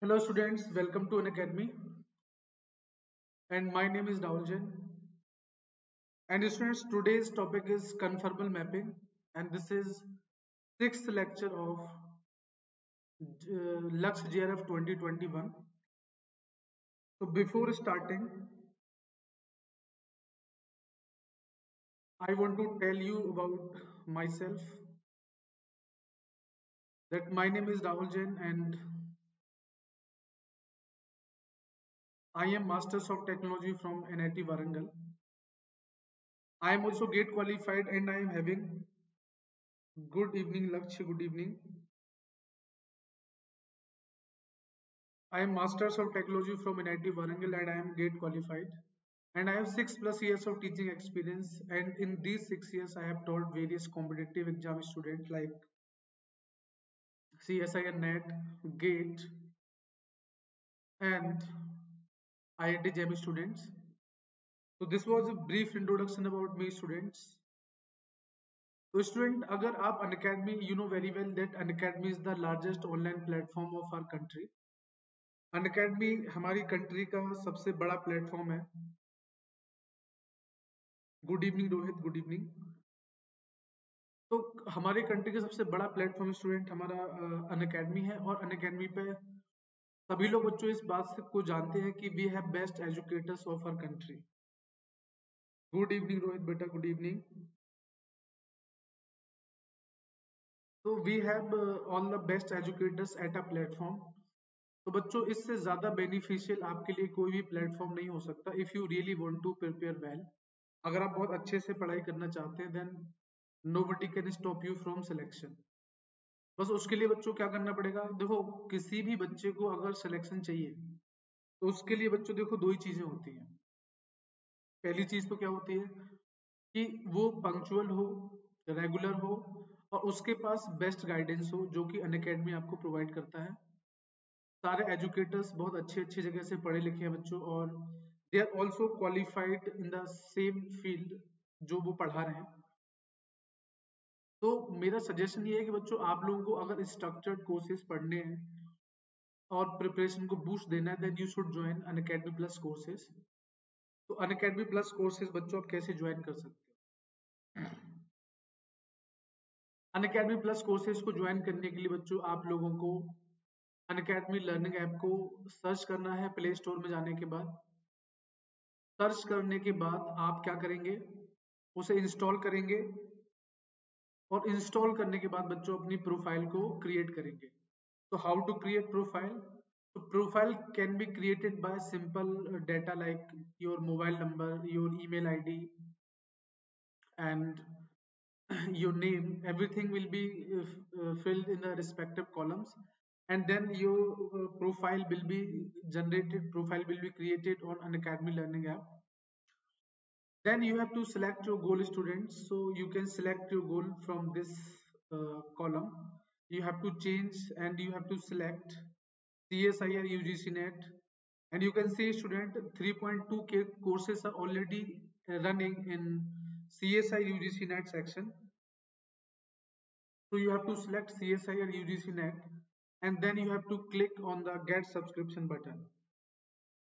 Hello students, welcome to an academy and my name is Rahul Jain. And students, today's topic is conformal mapping and this is sixth lecture of uh, Lux GRF 2021. So before starting, I want to tell you about myself that my name is Rahul Jain and I am Masters of Technology from NIT Warangal. I am also GATE qualified and I am having good evening Lakshya, good evening. I am Masters of Technology from NIT Warangal and I am GATE qualified. And I have 6 plus years of teaching experience and in these 6 years I have taught various competitive exam students like CSIR NET, GATE and IIT JAM students. So this was a brief introduction about me students. So student, अगर आप Unacademy, you know very well that Unacademy is the largest online platform of our country. Unacademy हमारी country का सबसे बड़ा platform है good evening Rohit good evening तो हमारे country का सबसे बड़ा प्लेटफॉर्म स्टूडेंट हमारा अन अकेडमी है और अन अकेडमी पे सभी लोग बच्चों, इस बात से को जानते हैं कि we have best educators of our country good evening Rohit बेटा गुड इवनिंग तो we have all the best educators at a platform तो बच्चों, इससे ज़्यादा बेनिफिशियल आपके लिए कोई भी प्लेटफॉर्म नहीं हो सकता if you really want to prepare well अगर आप बहुत अच्छे से पढ़ाई करना चाहते हैं then no can stop you from selection बस उसके लिए बच्चों क्या करना पड़ेगा? देखो, किसी भी बच्चे को अगर सिलेक्शन चाहिए तो उसके लिए बच्चों देखो दो ही चीज़ें होती हैं। पहली चीज़ तो क्या होती है कि वो पंक्चुअल हो रेगुलर हो, और उसके पास बेस्ट गाइडेंस हो, जो कि अन अकेडमी आपको प्रोवाइड करता है। सारे एजुकेटर्स बहुत अच्छे अच्छी जगह से पढ़े लिखे हैं बच्चों, और they are also qualified in the same field जो वो पढ़ा रहे हैं। तो मेरा सजेशन ये है कि बच्चों, आप लोगों को अगर स्ट्रक्चर्ड कोर्सेज पढ़ने हैं और प्रिपरेशन को बूस्ट देना है then you should join Unacademy plus courses तो अन अकेडमी प्लस कोर्सेज बच्चों, आप कैसे ज्वाइन कर सकते हो? अन अकेडमी प्लस कोर्सेज को ज्वाइन करने के लिए बच्चों, आप लोगों को अन अकेडमी लर्निंग ऐप को सर्च करना है प्ले स्टोर में जाने के बाद। सर्च करने के बाद आप क्या करेंगे? उसे इंस्टॉल करेंगे। और इंस्टॉल करने के बाद बच्चों अपनी प्रोफ़ाइल को क्रिएट करेंगे। तो हाउ टू क्रिएट प्रोफ़ाइल तो profile can be created by simple data like your mobile number your email ID and your name everything will be filled in the respective columns and then your profile will be generated profile will be created on an learning app then you have to select your goal students. So you can select your goal from this uh, column. You have to change and you have to select CSIR UGC net. And you can see student 3.2k courses are already running in CSI UGC net section. So you have to select CSIR UGC net. And then you have to click on the get subscription button.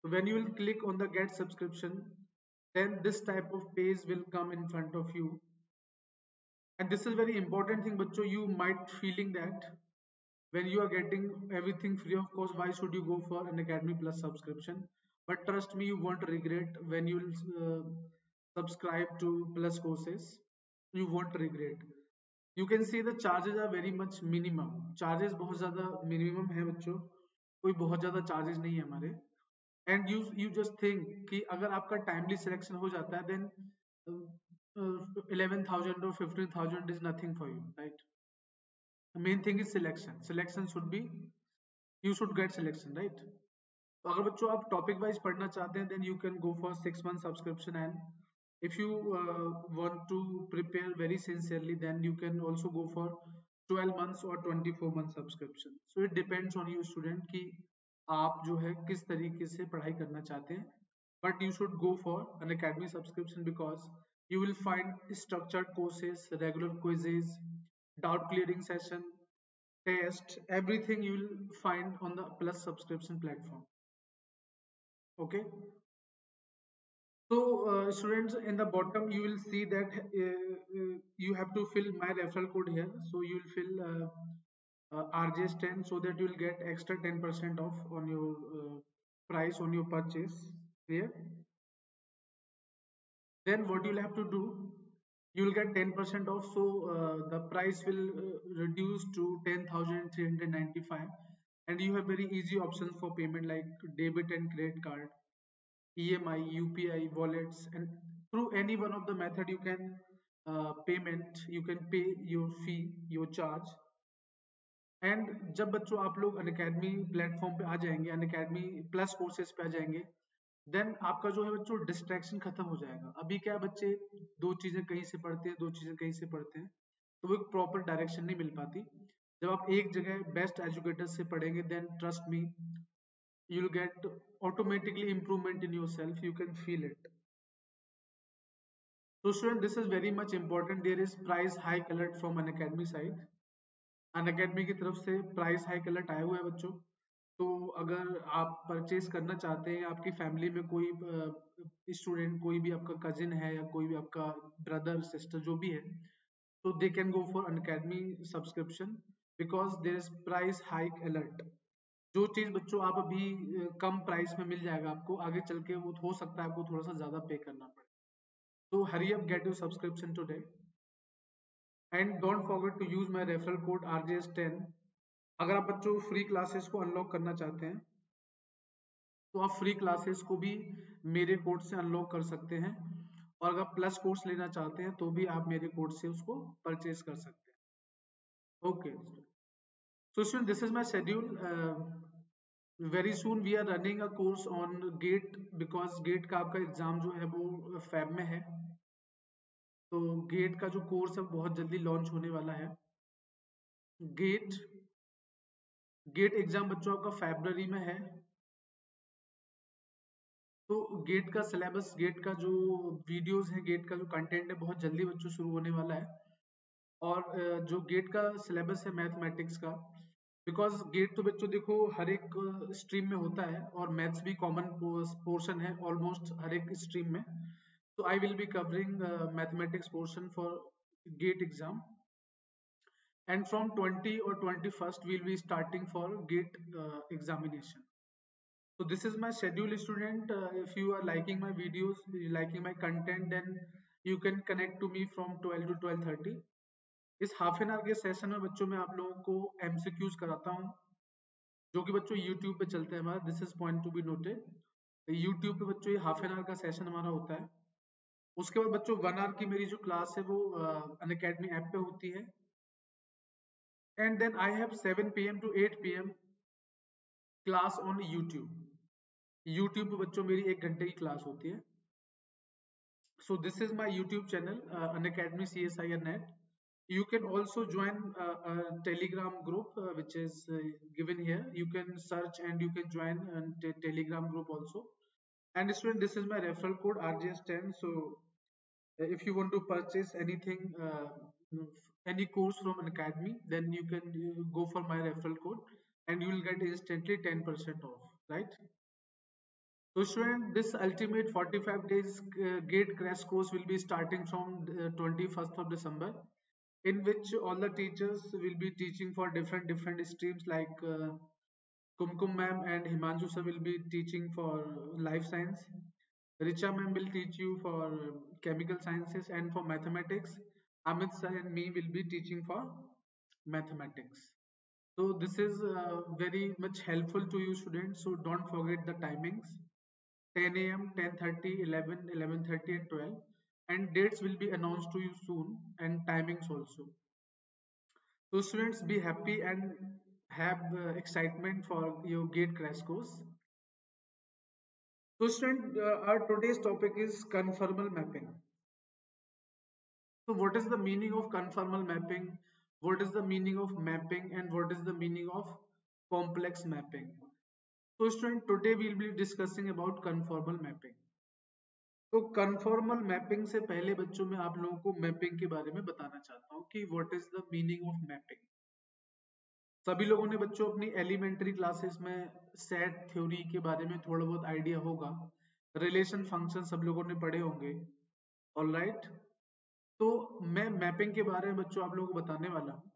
When you will click on the get subscription then this type of page will come in front of you and this is very important thing but you might feeling that when you are getting everything free of cost why should you go for an academy plus subscription but trust me you won't regret when you uh, subscribe to plus courses you won't regret you can see the charges are very much minimum charges बहुत ज़्यादा minimum है बच्चों कोई बहुत ज़्यादा charges नहीं है हमारे And you you just think कि अगर आपका टाइमली सिलेक्शन हो जाता है देन इलेवन थाउज़ेंड और fifteen thousand is nothing for you right main thing is selection selection should be you should get selection right तो अगर बच्चों आप टॉपिक वाइज पढ़ना चाहते हैं then you can go for six month subscription and if you uh, want to prepare very sincerely then you can also go for 12 months or 24 month subscription. So it depends on you student ki आप जो है किस तरीके से पढ़ाई करना चाहते हैं but you should go for Unacademy subscription because you will find structured courses regular quizzes doubt clearing session test everything you will find on the plus subscription platform okay so uh, students in the bottom you will see that uh, uh, you have to fill my referral code here. So you will fill uh, uh rjs10 so that you will get extra 10% off on your uh, price on your purchase here. Then what you'll have to do you will get 10% off. So uh, the price will uh, reduce to 10395 and you have very easy options for payment like debit and credit card emi upi wallets. And through any one of the method you can uh, payment you can pay your fee your charge and जब बच्चों आप लोग अन academy platform पे आ जाएँगे अन academy plus courses पे आ जाएँगे then आपका जो है बच्चों डिस्ट्रैक्शन खत्म हो जाएगा अभी क्या बच्चे दो चीज़ें कहीं से पढ़ते हैं दो चीज़ें कहीं से पढ़ते हैं तो वो एक प्रॉपर डायरेक्शन नहीं मिल पाती जब आप एक जगह बेस्ट एजुकेटर से पढ़ेंगे then trust me you get automatically improvement in your self you can feel it So student, this is very much important. There is price hike alert from an academy side. An academy की तरफ़ से price hike alert आया हुआ है बच्चों। तो अगर आप परचेज करना चाहते हैं, आपकी फैमिली में कोई स्टूडेंट कोई भी आपका कजिन है या कोई भी आपका ब्रदर सिस्टर जो भी है तो they can go for Unacademy subscription because there is price hike alert जो चीज़ बच्चों आप अभी कम प्राइस में मिल जाएगा आपको, आगे चल के वो हो सकता है आपको थोड़ा सा ज़्यादा पे करना पड़े। तो hurry up get you subscription today and don't forget to use my referral code R J S ten अगर आप बच्चों फ्री क्लासेस को अनलॉक करना चाहते हैं तो आप फ्री क्लासेस को भी मेरे कोड से अनलॉक कर सकते हैं। और अगर प्लस कोर्स लेना चाहते हैं तो भी आप मेरे कोड से उसको परचेज कर सकते हैं। Okay so student this is my schedule very soon we are running a course on GATE because GATE का आपका एग्ज़ाम जो है वो फैब में है। तो गेट का जो कोर्स है बहुत जल्दी लॉन्च होने वाला है। गेट गेट एग्ज़ाम बच्चों आपका फेब्रवरी में है। तो गेट का सिलेबस गेट का जो वीडियोस है गेट का जो कंटेंट है, बहुत जल्दी बच्चों शुरू होने वाला है। और जो गेट का सिलेबस है मैथमेटिक्स का बिकॉज़ गेट तो बच्चों देखो हर एक स्ट्रीम में होता है, और मैथ्स भी कॉमन पोर्शन है ऑलमोस्ट हर एक स्ट्रीम में। तो I will be covering mathematics portion for GATE exam and from 20 or 21st we'll be starting for gate uh, examination so this is my schedule student uh, if you are liking my videos liking my content then you can connect to me from 12 to 12:30 इस half an hour के session में बच्चों में आप लोगों को MCQs कराता हूँ जो कि बच्चों यूट्यूब पे चलते हैं हमारा this is point to be noted YouTube पे बच्चों ये हाफ एन आवर का सेशन हमारा होता है उसके बाद बच्चों वन आर की मेरी जो क्लास है वो अन अकेडमी ऐप पे होती है। And then I have seven P M to eight P M class on YouTube YouTube बच्चों मेरी एक घंटे की क्लास होती है। So this is my YouTube channel Unacademy C S I N at you can also join Telegram group which is given here you can search and you can join Telegram group also And student, this is my referral code RGS10. So if you want to purchase anything uh, any course from an academy then you can uh, go for my referral code and you will get instantly 10% off right? So student this ultimate 45 days uh, gate crash course will be starting from uh, 21st of december in which all the teachers will be teaching for different different streams like uh, kumkum ma'am and himanshu sir will be teaching for life science richa ma'am will teach you for chemical sciences and for mathematics Amit sir and me will be teaching for mathematics. So this is uh, very much helpful to you students. So don't forget the timings 10 a.m., 10.30, 11, 11.30 and 12 and dates will be announced to you soon and timings also. So students be happy and have uh, excitement for your gate crash course. So student, uh, our today's topic is conformal mapping. So what is the meaning of conformal mapping? What is the meaning of mapping and what is the meaning of complex mapping? So student today we will be discussing about conformal mapping. तो conformal mapping से पहले बच्चों में आप लोगों को mapping के बारे में बताना चाहता हूँ कि what is the meaning of mapping. सभी लोगों ने बच्चों अपनी एलिमेंट्री क्लासेस में सेट थ्योरी के बारे में थोड़ा बहुत आइडिया होगा। रिलेशन फ़ंक्शन सब लोगों ने पढ़े होंगे। All right? तो मैं मैपिंग के बारे में बच्चों आप लोगों को बताने वाला हूँ।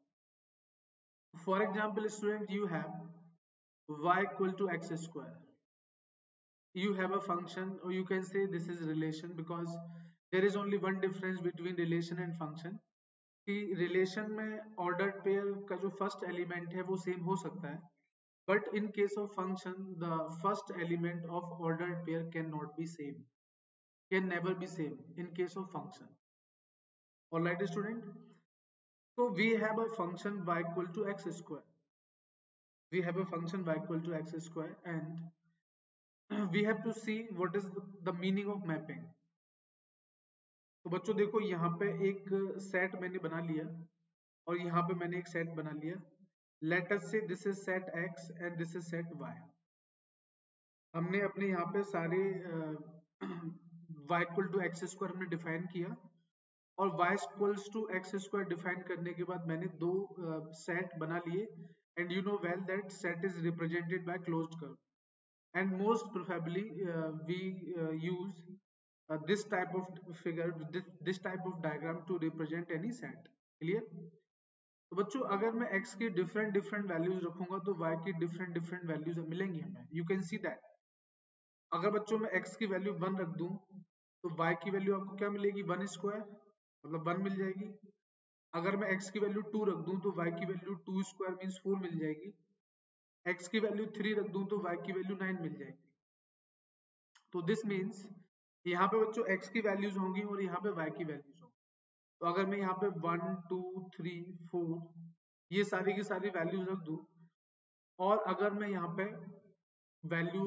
For example student you have y equal to x square you have a function you can say this is relation because there is only one difference between relation and function कि रिलेशन में ordered pair का जो first element है, वो same हो सकता है. But in case of function the first element of order pair can not be same can never be same in case of function alright student so we have a function y equal to x square we have a function y equal to x square and we have to see what is the meaning of mapping तो बच्चों देखो यहाँ पे एक set मैंने बना लिया और यहाँ पे मैंने एक सेट बना लिया। Let us say this is set x and this is set y. हमने अपने यहाँ पे सारे y equal to x square हमने डिफाइन किया और y equals to x square define करने के बाद मैंने दो सेट uh, बना लिए। And you know well that set is represented by closed curve and most probably we use uh, this type of figure this, this type of diagram to represent any set. Clear? तो बच्चों अगर मैं x की different different values रखूँगा तो y की different different values मिलेंगी हमें. यू कैन सी दैट अगर बच्चों मैं x की वैल्यू वन रख दूँ तो y की वैल्यू आपको क्या मिलेगी? वन स्क्वायर मतलब वन मिल जाएगी. अगर मैं x की वैल्यू टू रख दूँ तो y की value two square means four मिल जाएगी. x की वैल्यू थ्री रख दूँ तो y की वैल्यू नाइन मिल जाएगी. तो दिस मीन्स यहाँ पे बच्चों x की वैल्यूज़ होंगी और यहाँ पे y की वैल्यूज़ होंगी। तो अगर मैं यहाँ पे वन टू थ्री फोर ये सारी की सारी वैल्यूज़ रख दू और अगर मैं यहाँ पे वैल्यू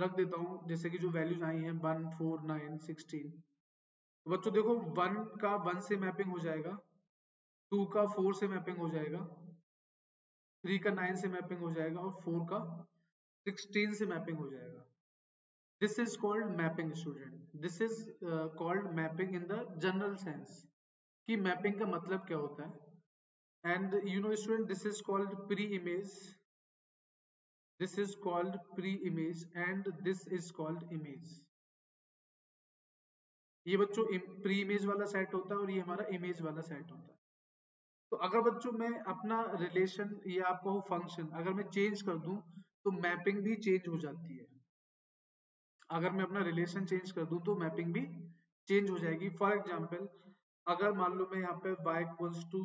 रख देता हूँ, जैसे कि जो वैल्यूज़ आई हैं वन फोर नाइन सिक्सटीन बच्चों देखो वन का वन से मैपिंग हो जाएगा टू का फोर से मैपिंग हो जाएगा थ्री का नाइन से मैपिंग हो जाएगा और फोर का सिक्सटीन से मैपिंग हो जाएगा। This is called mapping student. This is called mapping in the general sense कि मैपिंग का मतलब क्या होता है and you know student this is called pre image this is called pre image and this is called image ये बच्चों pre image वाला set होता है और ये हमारा इमेज वाला सेट होता है तो अगर बच्चों में अपना रिलेशन या आपका फ़ंक्शन अगर मैं चेंज कर दूँ तो मैपिंग भी चेंज हो जाती है अगर मैं अपना रिलेशन चेंज कर दूँ तो मैपिंग भी चेंज हो जाएगी। फॉर एग्ज़ाम्पल अगर मान लो मैं यहाँ पे y equals to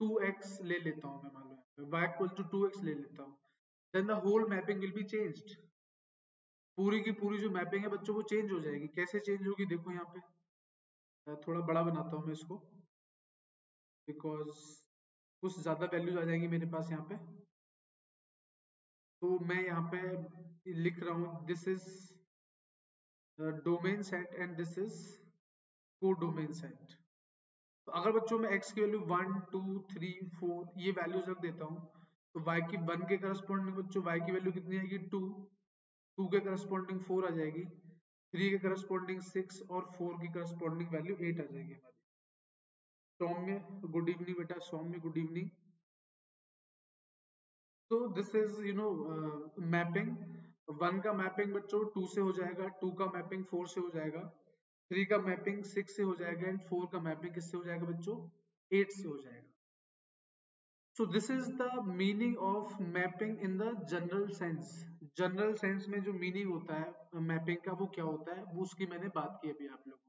two x ले लेता हूँ, मैं मान लो y equal to two x ले लेता हूँ then the whole mapping will be changed पूरी की पूरी जो मैपिंग है बच्चों को चेंज हो जाएगी। कैसे चेंज होगी देखो यहाँ पे। थोड़ा बड़ा बनाता हूँ मैं इसको। बिकॉज़ कुछ ज़्यादा वैल्यूज़ आ जाएँगी मेरे पास यहाँ पे। तो मैं यहाँ पे लिख रहा हूँ this is domain set and this is को डोमेन सेट तो अगर बच्चों में x की value one two three four ये वैल्यूज़ रख देता हूँ तो y की वन के करस्पॉन्डिंग बच्चों, y की वैल्यू कितनी आएगी? टू टू के करस्पॉन्डिंग फोर आ जाएगी. थ्री के करस्पॉन्डिंग सिक्स और फोर की करस्पॉन्डिंग वैल्यू एट आ जाएगी हमारी। सौम्य गुड इवनिंग बेटा, सौम्य गुड इवनिंग तो this is you know mapping one का मैपिंग बच्चों, टू से हो जाएगा, टू का मैपिंग फोर से हो जाएगा, थ्री का मैपिंग सिक्स से हो जाएगा, एंड फोर का मैपिंग किससे हो जाएगा बच्चों? एट से हो जाएगा। So this is the meaning of mapping in the general sense general sense में जो मीनिंग होता है मैपिंग का वो क्या होता है? वो उसकी मैंने बात की अभी आप लोगों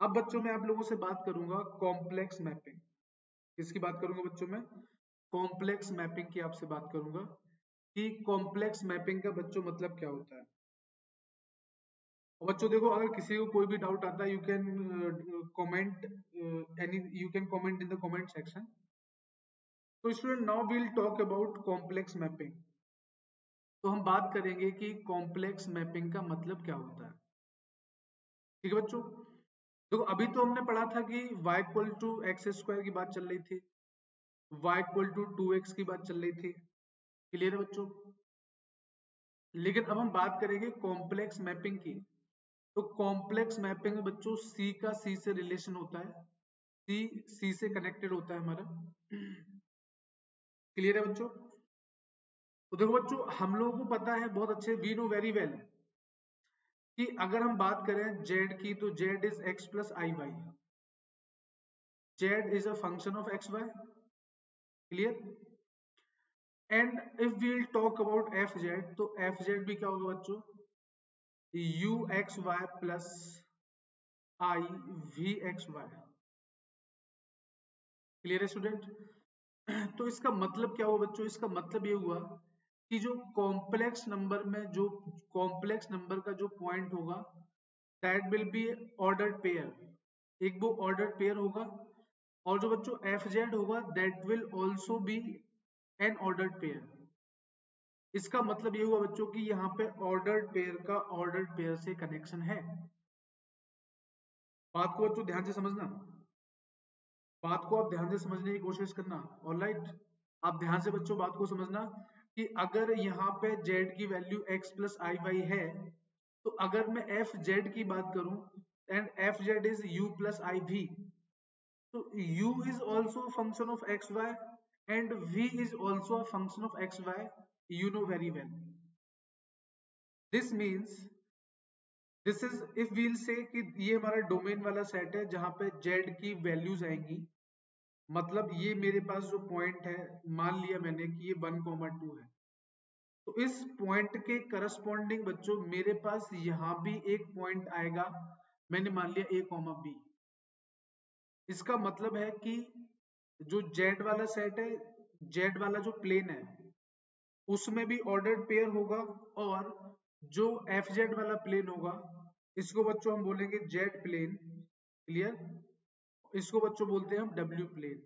अब बच्चों में आप लोगों से बात करूँगा कॉम्प्लेक्स मैपिंग किसकी बात करूँगा बच्चों में? कॉम्प्लेक्स मैपिंग की आपसे बात करूँगा। कि कॉम्प्लेक्स मैपिंग का बच्चों मतलब क्या होता है? बच्चों, देखो, अगर किसी को कोई भी डाउट आता है you can comment any you can comment in the comment section तो student now will talk about complex mapping तो हम बात करेंगे कि कॉम्प्लेक्स मैपिंग का मतलब क्या होता है। ठीक है बच्चों? देखो, अभी तो हमने पढ़ा था कि y equal to x square की बात चल रही थी। y equal to two x की बात चल रही थी। क्लियर है बच्चों? लेकिन अब हम बात करेंगे कॉम्प्लेक्स मैपिंग की। तो कॉम्प्लेक्स मैपिंग में बच्चों सी का सी से रिलेशन होता है। सी सी से कनेक्टेड होता है हमारा। क्लियर है बच्चों? तो देखो बच्चों, हम लोगों को पता है बहुत अच्छे वी नो वेरी वेल कि अगर हम बात करें जेड की तो z is x plus i y z is a function of x y clear and if we'll talk about f z तो एफ़ जेड भी क्या होगा बच्चों? U x y plus i v x y clear है student तो इसका मतलब क्या हुआ बच्चों? इसका मतलब ये हुआ कि जो कॉम्प्लेक्स नंबर में जो कॉम्प्लेक्स नंबर का जो पॉइंट होगा that will be order pair एक वो ऑर्डर पेयर होगा। और जो बच्चों एफ़ जेड होगा that will also be an order pair इसका मतलब ये हुआ बच्चों की यहाँ पे ऑर्डर पेयर का ऑर्डर पेयर से कनेक्शन है। बात को बच्चों ध्यान से समझना। बात को आप ध्यान से समझने की कोशिश करना। ऑलराइट आप ध्यान से बच्चों बात को समझना कि अगर यहाँ पे z की value x plus i y है तो अगर मैं एफ़ जेड की बात करूँ and f z is u plus i v तो u is also function of x y and v is also a function of x y you know very well this means this is if we'll say कि ये हमारा domain वाला set है जहाँ पे z की values आएँगी मतलब ये मेरे पास जो पॉइंट है, मान लिया मैंने कि ये वन कॉमा टू है। तो इस पॉइंट के करस्पॉन्डिंग बच्चों, मेरे पास यहाँ भी एक पॉइंट आएगा। मैंने मान लिया ए कॉमा बी इसका मतलब है कि जो जेड वाला सेट है जेड वाला जो प्लेन है, उसमें भी ऑर्डर पेयर होगा और जो एफ़ जेड वाला प्लेन होगा, इसको बच्चों हम बोलेंगे जेड प्लेन क्लियर इसको बच्चों बोलते हैं हम डब्ल्यू प्लेन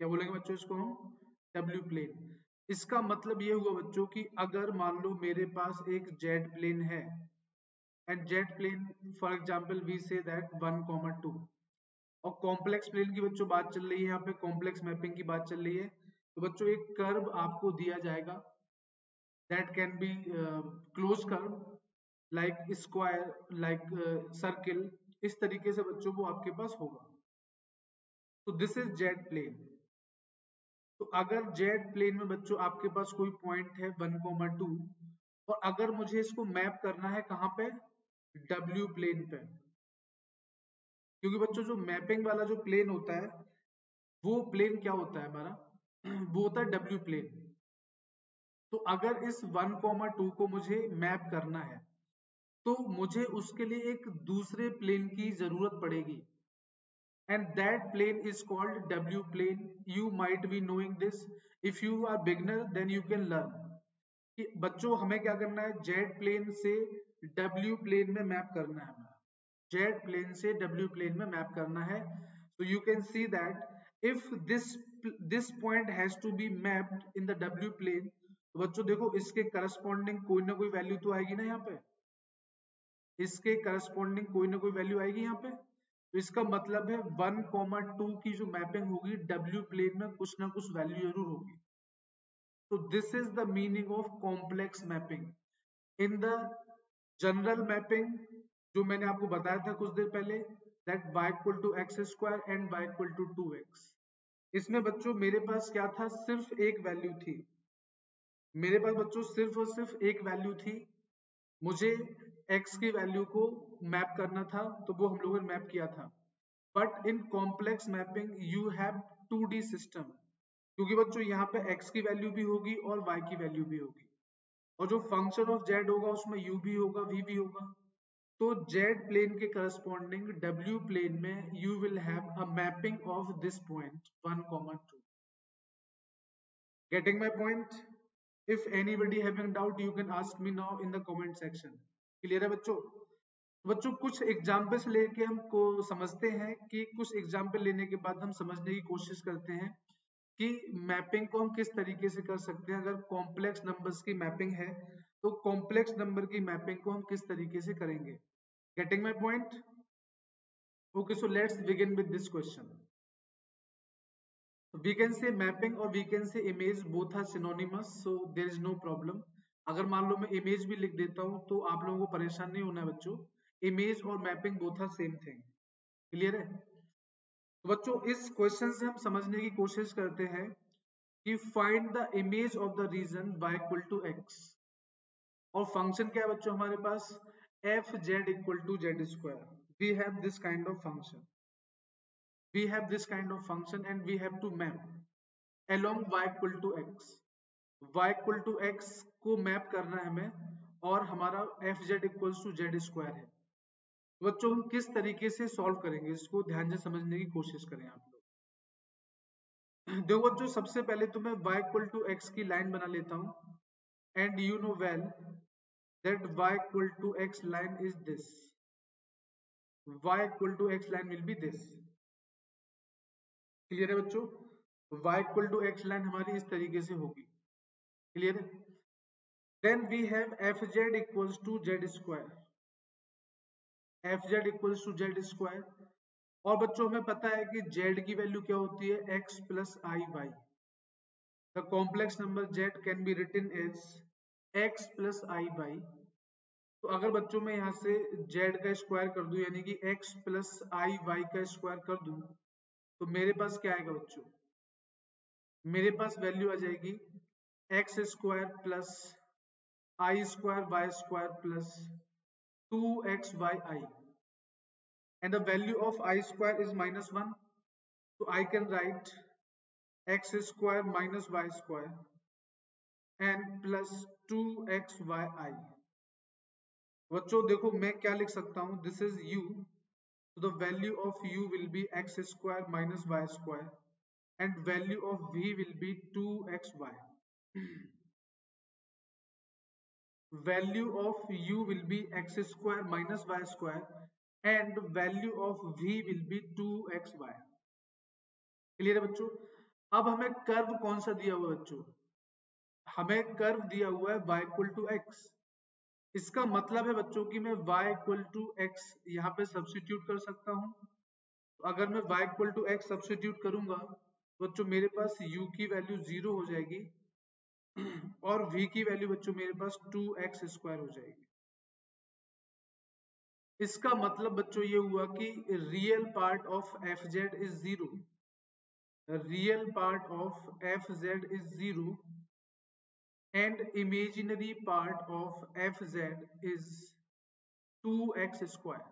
क्या बोलेंगे बच्चों इसको हम? डब्ल्यू प्लेन इसका मतलब ये हुआ बच्चों की अगर मान लो मेरे पास एक जेड प्लेन है and z plane for example we say that one comma two और कॉम्प्लेक्स प्लेन की बच्चों बात चल रही है, यहाँ पे कॉम्प्लेक्स मैपिंग की बात चल रही है। तो बच्चों, एक कर्व आपको दिया जाएगा। That can be close curve like square like circle इस तरीके से बच्चों को आपके पास होगा। तो दिस इज़ जेड प्लेन तो अगर जेड प्लेन में बच्चों, आपके पास कोई पॉइंट है वन कोमा टू और अगर मुझे इसको मैप करना है कहाँ पे? डब्ल्यू प्लेन पे। क्योंकि बच्चों, जो मैपिंग वाला जो प्लेन होता है, वो प्लेन क्या होता है हमारा? वो होता है डब्ल्यू प्लेन तो अगर इस वन कॉमा टू को मुझे मैप करना है तो मुझे उसके लिए एक दूसरे प्लेन की ज़रूरत पड़ेगी. And that plane is called W plane you might be knowing this if you are beginner then you can learn बच्चों, हमें क्या करना है? जेड प्लेन से डब्ल्यू प्लेन में मैप करना है जेड प्लेन से डब्ल्यू प्लेन में मैप करना है। So you can see that if this this point has to be mapped in the w plane तो बच्चों देखो, इसके करस्पॉन्डिंग कोई ना कोई वैल्यू तो आएगी ना यहाँ पे। इसके करस्पॉन्डिंग कोई ना कोई वैल्यू आएगी यहाँ पे। तो इसका मतलब है वन कॉमा टू की जो मैपिंग होगी डब्ल्यू प्लेन में कुछ ना कुछ वैल्यू ज़रूर होगी। तो this is the meaning of complex mapping in the general mapping जो मैंने आपको बताया था कुछ देर पहले that y equal to x square and y equal to two x इसमें बच्चों, मेरे पास क्या था? सिर्फ़ एक वैल्यू थी। मेरे पास बच्चों, सिर्फ़ और सिर्फ़ एक वैल्यू थी। मुझे x की वैल्यू को मैप करना था तो वो हम लोगों ने मैप किया था। But in complex mapping you have to the system क्योंकि बच्चों, यहाँ पे x की वैल्यू भी होगी और y की वैल्यू भी होगी। और जो फ़ंक्शन ऑफ़ z होगा, उसमें u भी होगा, v भी होगा। तो z प्लेन के करस्पॉन्डिंग डब्ल्यू प्लेन में you will have a mapping of this point 1 comma 2 getting my point? If anybody having doubt, you can ask me now in the comment section. Clear है बच्चों? बच्चों, कुछ एग्जाम्पल्स लेके हमको समझते हैं कि कुछ एग्ज़ाम्पल लेने के बाद हम समझने की कोशिश करते हैं कि मैपिंग को हम किस तरीके से कर सकते हैं। अगर कॉम्प्लेक्स नंबर्स की मैपिंग है तो कॉम्प्लेक्स नंबर की मैपिंग को हम किस तरीके से करेंगे? Getting my point okay so let's begin with this question we can say mapping or we can say image both are synonymous, so there is no problem. अगर मान लो मैं इमेज भी लिख देता हूँ तो आप लोगों को परेशान नहीं होना बच्चों। इमेज और mapping both are same thing clear है? तो बच्चों, इस क्वेश्चन से हम समझने की कोशिश करते हैं कि find the image of the region y to x और फ़ंक्शन क्या है बच्चों हमारे पास? F z equal to z square we have this kind of function we have this kind of function and we have to map along y equal to x y equal to x को map करना है हमें और हमारा f z equal to z square है। बच्चों, हम किस तरीके से सॉल्व करेंगे? इसको ध्यान से समझने की कोशिश करें आप देखो बच्चों, सबसे पहले तो मैं y इक्वल टू एक्स की लाइन बना लेता हूँ। And you know well that y equal to x line is this y equal to x line will be this clear है बच्चों? Y एक्स लाइन हमारी इस तरीके से होगी। क्लियर है? Then we have f z equals to z square f z equals to z square और बच्चों, हमें पता है कि z की वैल्यू क्या होती है? X plus i y the complex number z can be written as x plus i y तो अगर बच्चों में यहाँ से z का स्क्वायर कर दूँ, यानी कि x प्लस आई वाई का स्क्वायर कर दूँ तो मेरे पास क्या आएगा बच्चों? मेरे पास वैल्यू आ जाएगी x square plus i square y square plus two x y i and the value of i square is minus 1 so I can write x square. And plus two x y i बच्चों, देखो मैं क्या लिख सकता हूँ? This is u the value of u will be x square minus y square and value of v will be two x y value of u will be x square minus y square and value of v will be two x y clear है बच्चों? अब हमें curve कौन सा दिया हुआ बच्चों? हमें कर्व दिया हुआ है y इक्वल टू एक्स इसका मतलब है बच्चों कि मैं y इक्वल टू एक्स यहाँ पे सब्सिट्यूट कर सकता हूँ। अगर मैं y equal to x substitute करूँगा, बच्चों मेरे पास u की वैल्यू ज़ीरो हो जाएगी और v की वैल्यू बच्चों मेरे पास टू एक्स स्क्वायर हो जाएगी। इसका मतलब बच्चों ये हुआ कि real part of f z is zero real part of f z is zero z is two x square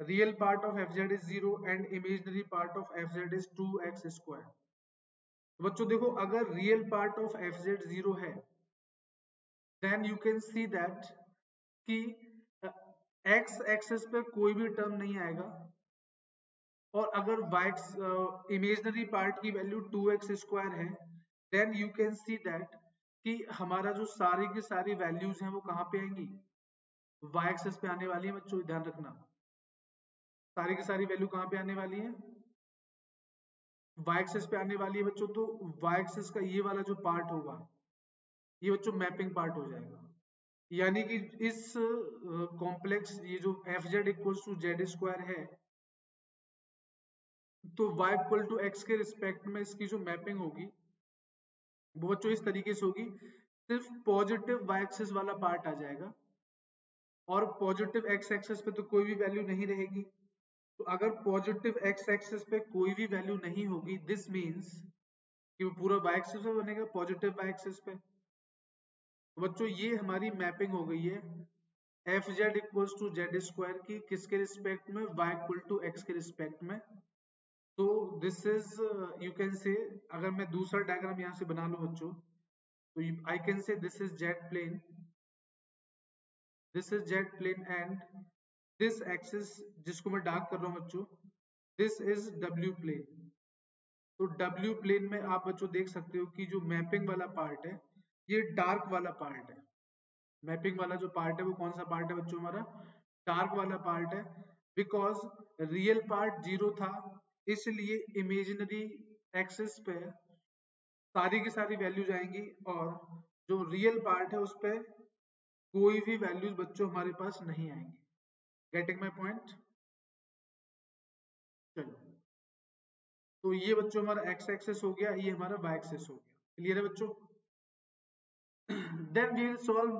real part of f z is zero and imaginary part of f z is two x square बच्चों देखो, अगर real part of f z zero है then you can see that कि x axis पे कोई भी term नहीं आएगा। और अगर वाइक्स इमेजनरी पार्ट की वैल्यू टू एक्स स्क्वायर है then you can see that कि हमारा जो सारी की सारी वैल्यूज़ हैं वो कहाँ पे आएँगी? वाई एक्सेस पे आने वाली है, बच्चों ध्यान रखना। सारी की सारी वैल्यू कहाँ पे आने वाली है? वाई एक्सेस पे आने वाली है, बच्चों तो वाई एक्सेस का ये वाला जो पार्ट होगा, ये बच्चों मैपिंग पार्ट हो जाएगा। यानी कि इस कॉम्प्लेक्स ये जो f z equal to z square है तो y इक्वल टू एक्स के रिस्पेक्ट में इसकी जो मैपिंग होगी वो बच्चों इस तरीके से होगी। सिर्फ़ पॉजिटिव y एक्सेस वाला पार्ट आ जाएगा। और पॉजिटिव x एक्सेस पे तो कोई भी वैल्यू नहीं रहेगी। तो अगर पॉजिटिव x एक्सेस पे कोई भी वैल्यू नहीं होगी दिस मीन्स कि वो पूरा y एक्सेस पे बनेगा पॉजिटिव y एक्सेस पे। बच्चों, ये हमारी मैपिंग हो गई है। F z equals to z square की किसके रिस्पेक्ट में? y इक्वल टू एक्स के रिस्पेक्ट में। तो दिस इज़ यू कैन से अगर मैं दूसरा डायग्राम यहाँ से बना लू बच्चों तो I can say this is z plane this is z plane and this axis जिसको मैं डार्क कर रहा हूँ बच्चों दिस इज़ डब्ल्यू प्लेन तो डब्ल्यू प्लेन में आप बच्चों देख सकते हो कि जो मैपिंग वाला पार्ट है, ये डार्क वाला पार्ट है. मैपिंग वाला जो पार्ट है, वो कौन सा पार्ट है बच्चों हमारा? डार्क वाला पार्ट है बिकॉज़ रियल पार्ट ज़ीरो था इसलिए इमेजिनरी एक्सेस पे सारी की सारी वैल्यूज़ आएँगी और जो रियल पार्ट है उस पर कोई भी वैल्यूज़ बच्चों हमारे पास नहीं आएँगे। गेटिंग माई पॉइंट चलो। तो ये बच्चों हमारा एक्स एक्सेस हो गया, ये हमारा वाई एक्सेस हो गया। क्लियर है बच्चों? Then we will solve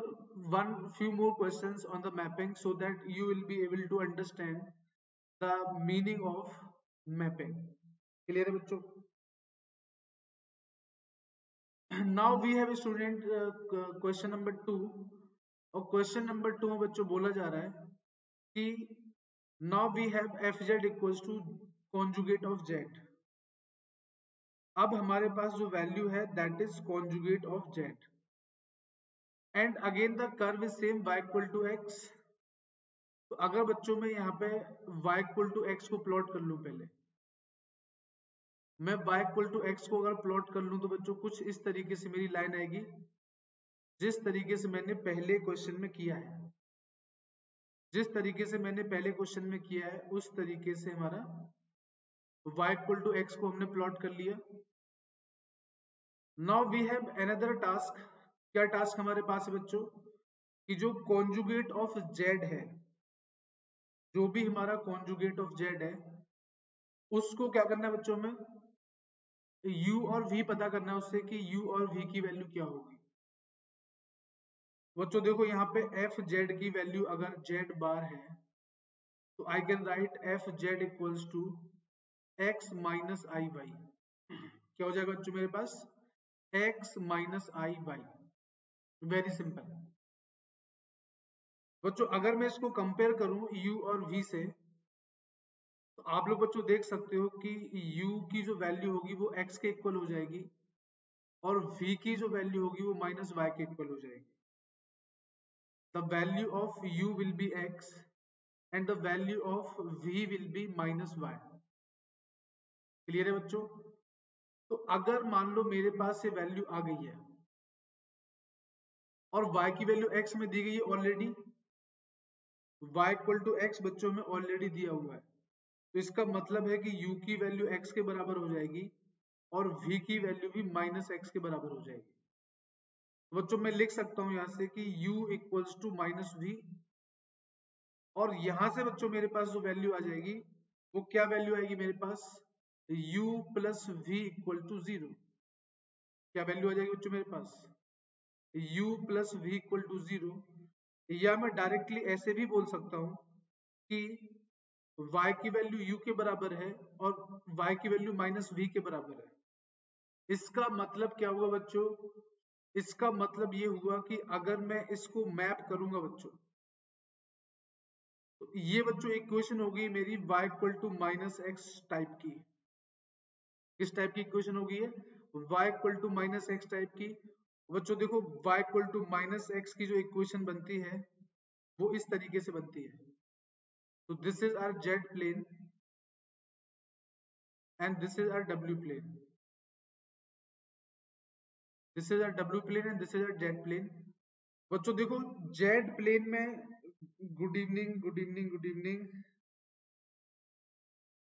one few more questions on the mapping so that you will be able to understand the meaning of mapping clear है बच्चों? Now we have student question number two और question number two में बच्चों बोला जा रहा है कि now we have f z equals to conjugate of z अब हमारे पास जो वैल्यू है that is conjugate of z and again the curve is same y equal to x तो अगर बच्चों में यहाँ पे y इक्वल टू एक्स को प्लॉट कर लू पहले मैं y इक्वल टू एक्स को अगर प्लॉट कर लूँ तो बच्चों, कुछ इस तरीके से मेरी लाइन आएगी, जिस तरीके से मैंने पहले क्वेश्चन में किया है। जिस तरीके से मैंने पहले क्वेश्चन में किया है, उस तरीके से हमारा y इक्वल टू एक्स को हमने प्लॉट कर लिया। Now we have another task क्या टास्क हमारे पास है बच्चों? कि जो कॉन्जुगेट ऑफ़ जेड है, जो भी हमारा कॉन्जुगेट ऑफ़ जेड है, उसको क्या करना है बच्चों में u और v पता करना है उससे कि u और v की वैल्यू क्या होगी। बच्चों, देखो यहाँ पे एफ़ जेड की वैल्यू अगर जेड बार है तो I can write f z equals to x minus i y क्या हो जाएगा बच्चों मेरे पास? X minus i y very simple बच्चों, अगर मैं इसको कंपेयर करूँ u और v से तो आप लोग बच्चों देख सकते हो कि u की जो वैल्यू होगी वो x के इक्वल हो जाएगी और v की जो वैल्यू होगी वो माइनस वाई के इक्वल हो जाएगी। The value of u will be x and the value of v will be minus y clear है बच्चों? तो अगर मान लो मेरे पास ये वैल्यू आ गई है और y की वैल्यू x में दी गई है already y equal to x बच्चों में ऑलरेडी दिया हुआ है। तो इसका मतलब है कि u की वैल्यू x के बराबर हो जाएगी और v की वैल्यू भी माइनस एक्स के बराबर हो जाएगी। बच्चों, मैं लिख सकता हूँ यहाँ से कि u equals to minus v और यहाँ से बच्चों मेरे पास जो वैल्यू आ जाएगी, वो क्या वैल्यू आएगी मेरे पास? u plus v equal to zero क्या वैल्यू आ जाएगी बच्चों मेरे पास? u plus v equal to zero या मैं डायरेक्टली ऐसे भी बोल सकता हूँ कि y की वैल्यू u के बराबर है और y की वैल्यू माइनस वी के बराबर है। इसका मतलब क्या हुआ बच्चों? इसका मतलब ये हुआ कि अगर मैं इसको मैप करूँगा बच्चों तो ये बच्चों इक्वेशन होगी मेरी y equal to minus x type की। किस टाइप की इक्वेशन होगी ये? y equal to minus x type की। बच्चों देखो, y equal to minus x की जो इक्वेशन बनती है, वो इस तरीके से बनती है। तो this is R Z plane and this is R W plane this is R W plane and this is R Z plane बच्चों देखो जेड प्लेन में good evening good evening good evening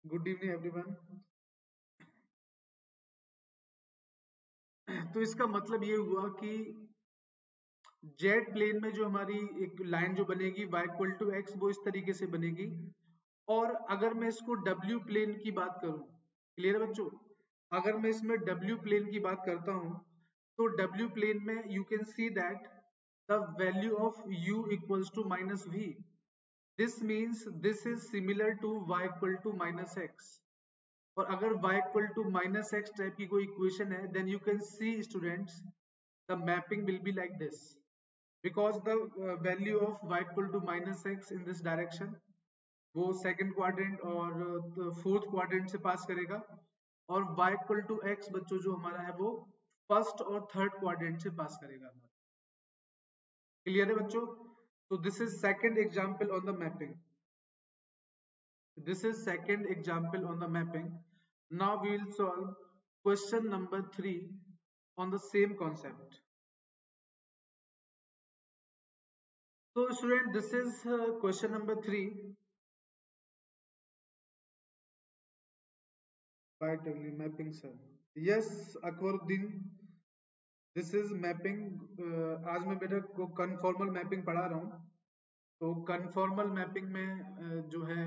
good evening everyone तो इसका मतलब ये हुआ कि Z plane में जो हमारी एक लाइन जो बनेगी, y इक्वल टू एक्स वो इस तरीके से बनेगी। और अगर मैं इसको w प्लेन की बात करूँ क्लियर है बच्चों? अगर मैं इसमें w प्लेन की बात करता हूँ तो w प्लेन में you can see that the value of u equals to minus v this means this is similar to y equal to minus x और अगर y equal to minus x type की कोई equation है then you can see students the mapping will be like this because the value of y equal to minus x in this direction वो second quadrant और fourth uh, quadrant से pass करेगा और y equal to x बच्चों जो हमारा है वो फ़र्स्ट और थर्ड क्वाड्रेंट से पास करेगा क्लियर है बच्चों तो this is second example on the mapping This is second example on the mapping. Now we will solve question number 3 on the same concept. So student, this is uh, question number 3. Right, mapping sir. Yes, Akwaruddin. This is mapping आज मैं बेटा को conformal mapping पढ़ा रहा हूँ तो conformal mapping में uh, जो है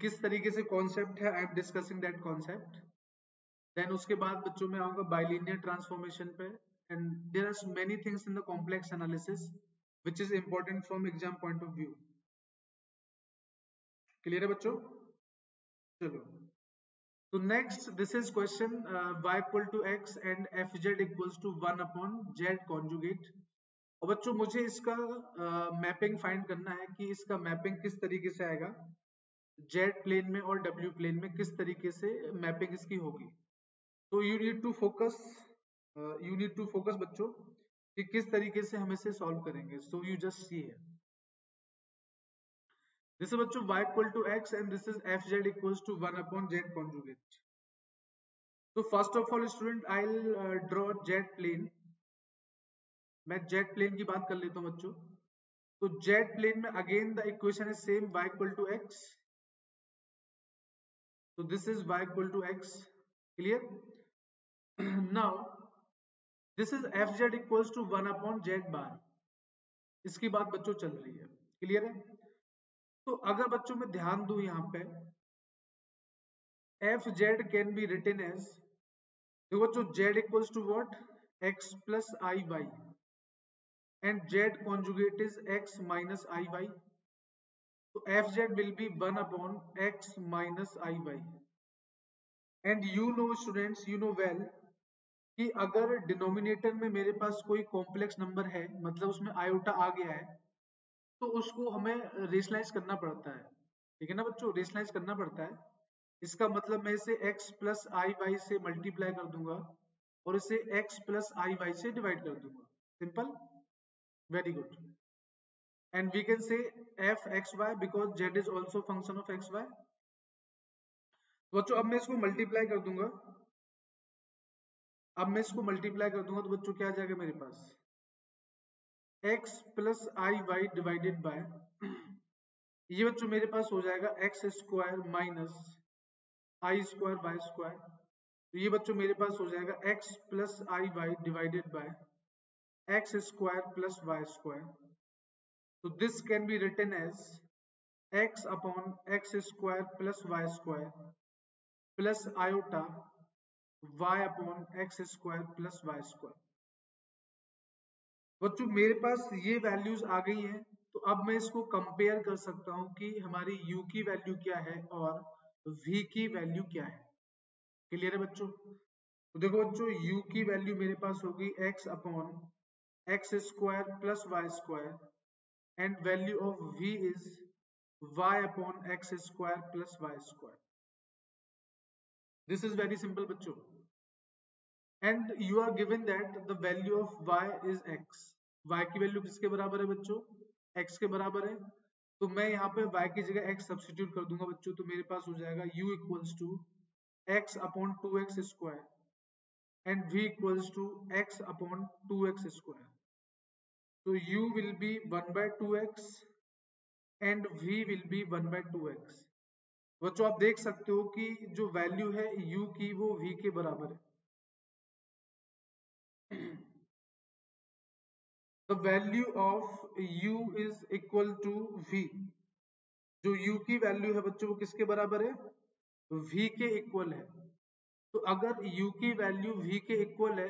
किस तरीके से कॉन्सेप्ट है I am discussing that concept then उसके बाद बच्चों में आऊँगा बाइलिनियर ट्रांसफॉर्मेशन पे and there are many things in the complex analysis which is important from exam point of view clear है बच्चों? चलो। So next, this is question uh, y equal to x and fz equals to 1 upon z conjugate. बच्चों मुझे इसका mapping uh, find करना है कि इसका मैपिंग किस तरीके से आएगा। जेड प्लेन में और डब्ल्यू प्लेन में किस तरीके से मैपिंग इसकी होगी। तो you need to focus you need to focus बच्चों कि किस तरीके से हम इसे सॉल्व करेंगे सो यू जस्ट सी है is बच्चों y equal to x and this is fz equals to 1 upon z conjugate. First of all student I'll uh, draw z plane. मैं z plane की बात कर लेता हूँ बच्चों तो z plane में again the equation is same y equal to x. So this is y equal to x. Clear? Now this is fz equals to 1 upon z bar. इसकी बात बच्चों चल रही है। क्लियर है? तो अगर बच्चों में ध्यान दू यहाँ पे f z can be written as देखो बच्चों z equals to what x plus i y and z conjugate is x minus i y तो f z will be one upon x minus i y and you know students you know well कि अगर denominator में मेरे पास कोई complex number है मतलब उसमें iota आ गया है तो उसको हमें रेशलाइज करना पड़ता है। ठीक है ना बच्चों? रेशलाइज करना पड़ता है। इसका मतलब मैं इसे x प्लस आई वाई से मल्टीप्लाई कर दूँगा और इसे x प्लस आई वाई से डिवाइड कर दूँगा। Simple very good and we can say f x y because z is also function of x y बच्चों, अब मैं इसको मल्टीप्लाई कर दूँगा। अब मैं इसको मल्टीप्लाई कर दूँगा तो बच्चों क्या आ जाएगा मेरे पास? X plus i y divided by ये बच्चों मेरे पास हो जाएगा x square minus i square y square तो ये बच्चों मेरे पास हो जाएगा x plus i y divided by x square plus y square तो this can be written as x upon x square plus y square plus iota y upon x square plus y square बच्चों, मेरे पास ये values आ गई हैं तो अब मैं इसको कंपेयर कर सकता हूँ कि हमारी u की वैल्यू क्या है और v की वैल्यू क्या है। क्लियर है बच्चों? तो देखो बच्चों, u की वैल्यू मेरे पास होगी x upon x square plus y square and value of v is y upon x square plus y square this is very simple बच्चों। And you are given that the value of y is x. Y की value किसके बराबर है बच्चों? x के बराबर है। तो मैं यहाँ पे y की जगह x सब्सिट्यूट कर दूँगा बच्चों तो मेरे पास हो जाएगा u equals to x upon two x square and v equals to x upon two x square तो u will be one by two x and v will be one by two x बच्चों, आप देख सकते हो कि जो value है u की वो v के बराबर है। The value of u is equal to v. जो u की वैल्यू है बच्चों, वो किसके बराबर है? V के इक्वल है। तो अगर u की वैल्यू v के इक्वल है,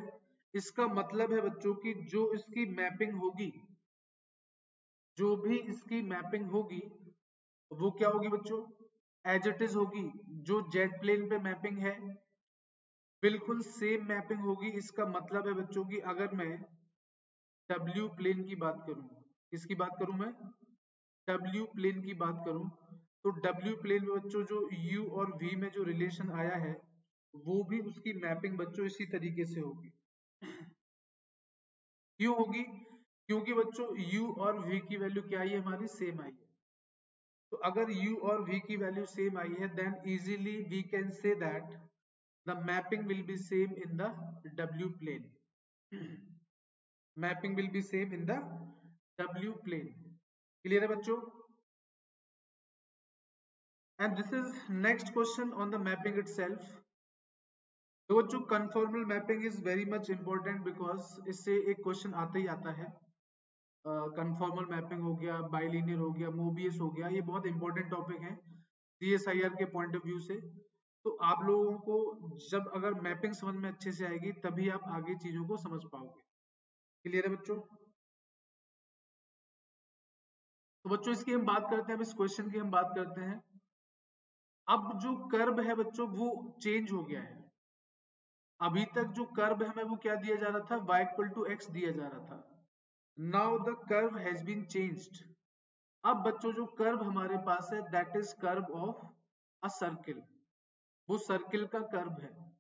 इसका मतलब है बच्चों की जो इसकी मैपिंग होगी, जो भी इसकी मैपिंग होगी, वो क्या होगी बच्चों? एज इट इज़ होगी। जो जेड प्लेन पे मैपिंग है, बिल्कुल सेम मैपिंग होगी। इसका मतलब है बच्चों की अगर मैं डब्ल्यू प्लेन की बात करूँ, किसकी बात करूँ मैं? डब्ल्यू प्लेन की बात करूँ तो डब्ल्यू प्लेन में बच्चों, जो यू और वी में जो रिलेशन आया है, वो भी उसकी मैपिंग बच्चों इसी तरीके से होगी। क्यों होगी? क्योंकि बच्चों, u और v की वैल्यू क्या आई है? हमारी सेम आई है। तो अगर u और v की वैल्यू सेम आई है then easily we can say that the mapping will be same in the w plane mapping will be same in the w plane. Clear hai bachcho and this is next question on the mapping itself. तो बच्चों conformal mapping is very much important because इससे एक question आता ही आता है। Conformal uh, mapping हो गया bilinear हो गया मोबियस हो गया ये बहुत इंपॉर्टेंट टॉपिक है सीएसआईआर के पॉइंट ऑफ़ व्यू से। तो आप लोगों को जब अगर मैपिंग समझ में अच्छे से आएगी तभी आप आगे चीज़ों को समझ पाओगे। क्लियर है बच्चों? तो बच्चों, इसकी हम बात करते हैं, अब इस क्वेश्चन की हम बात करते हैं। अब जो कर्व है बच्चों, वो चेंज हो गया है। अभी तक जो कर्व हमें वो क्या दिया जा रहा था? y इक्वल टू एक्स दिया जा रहा था। Now the curve has been changed अब बच्चों, जो कर्व हमारे पास है that is curve of a circle वो सर्किल का कर्व है।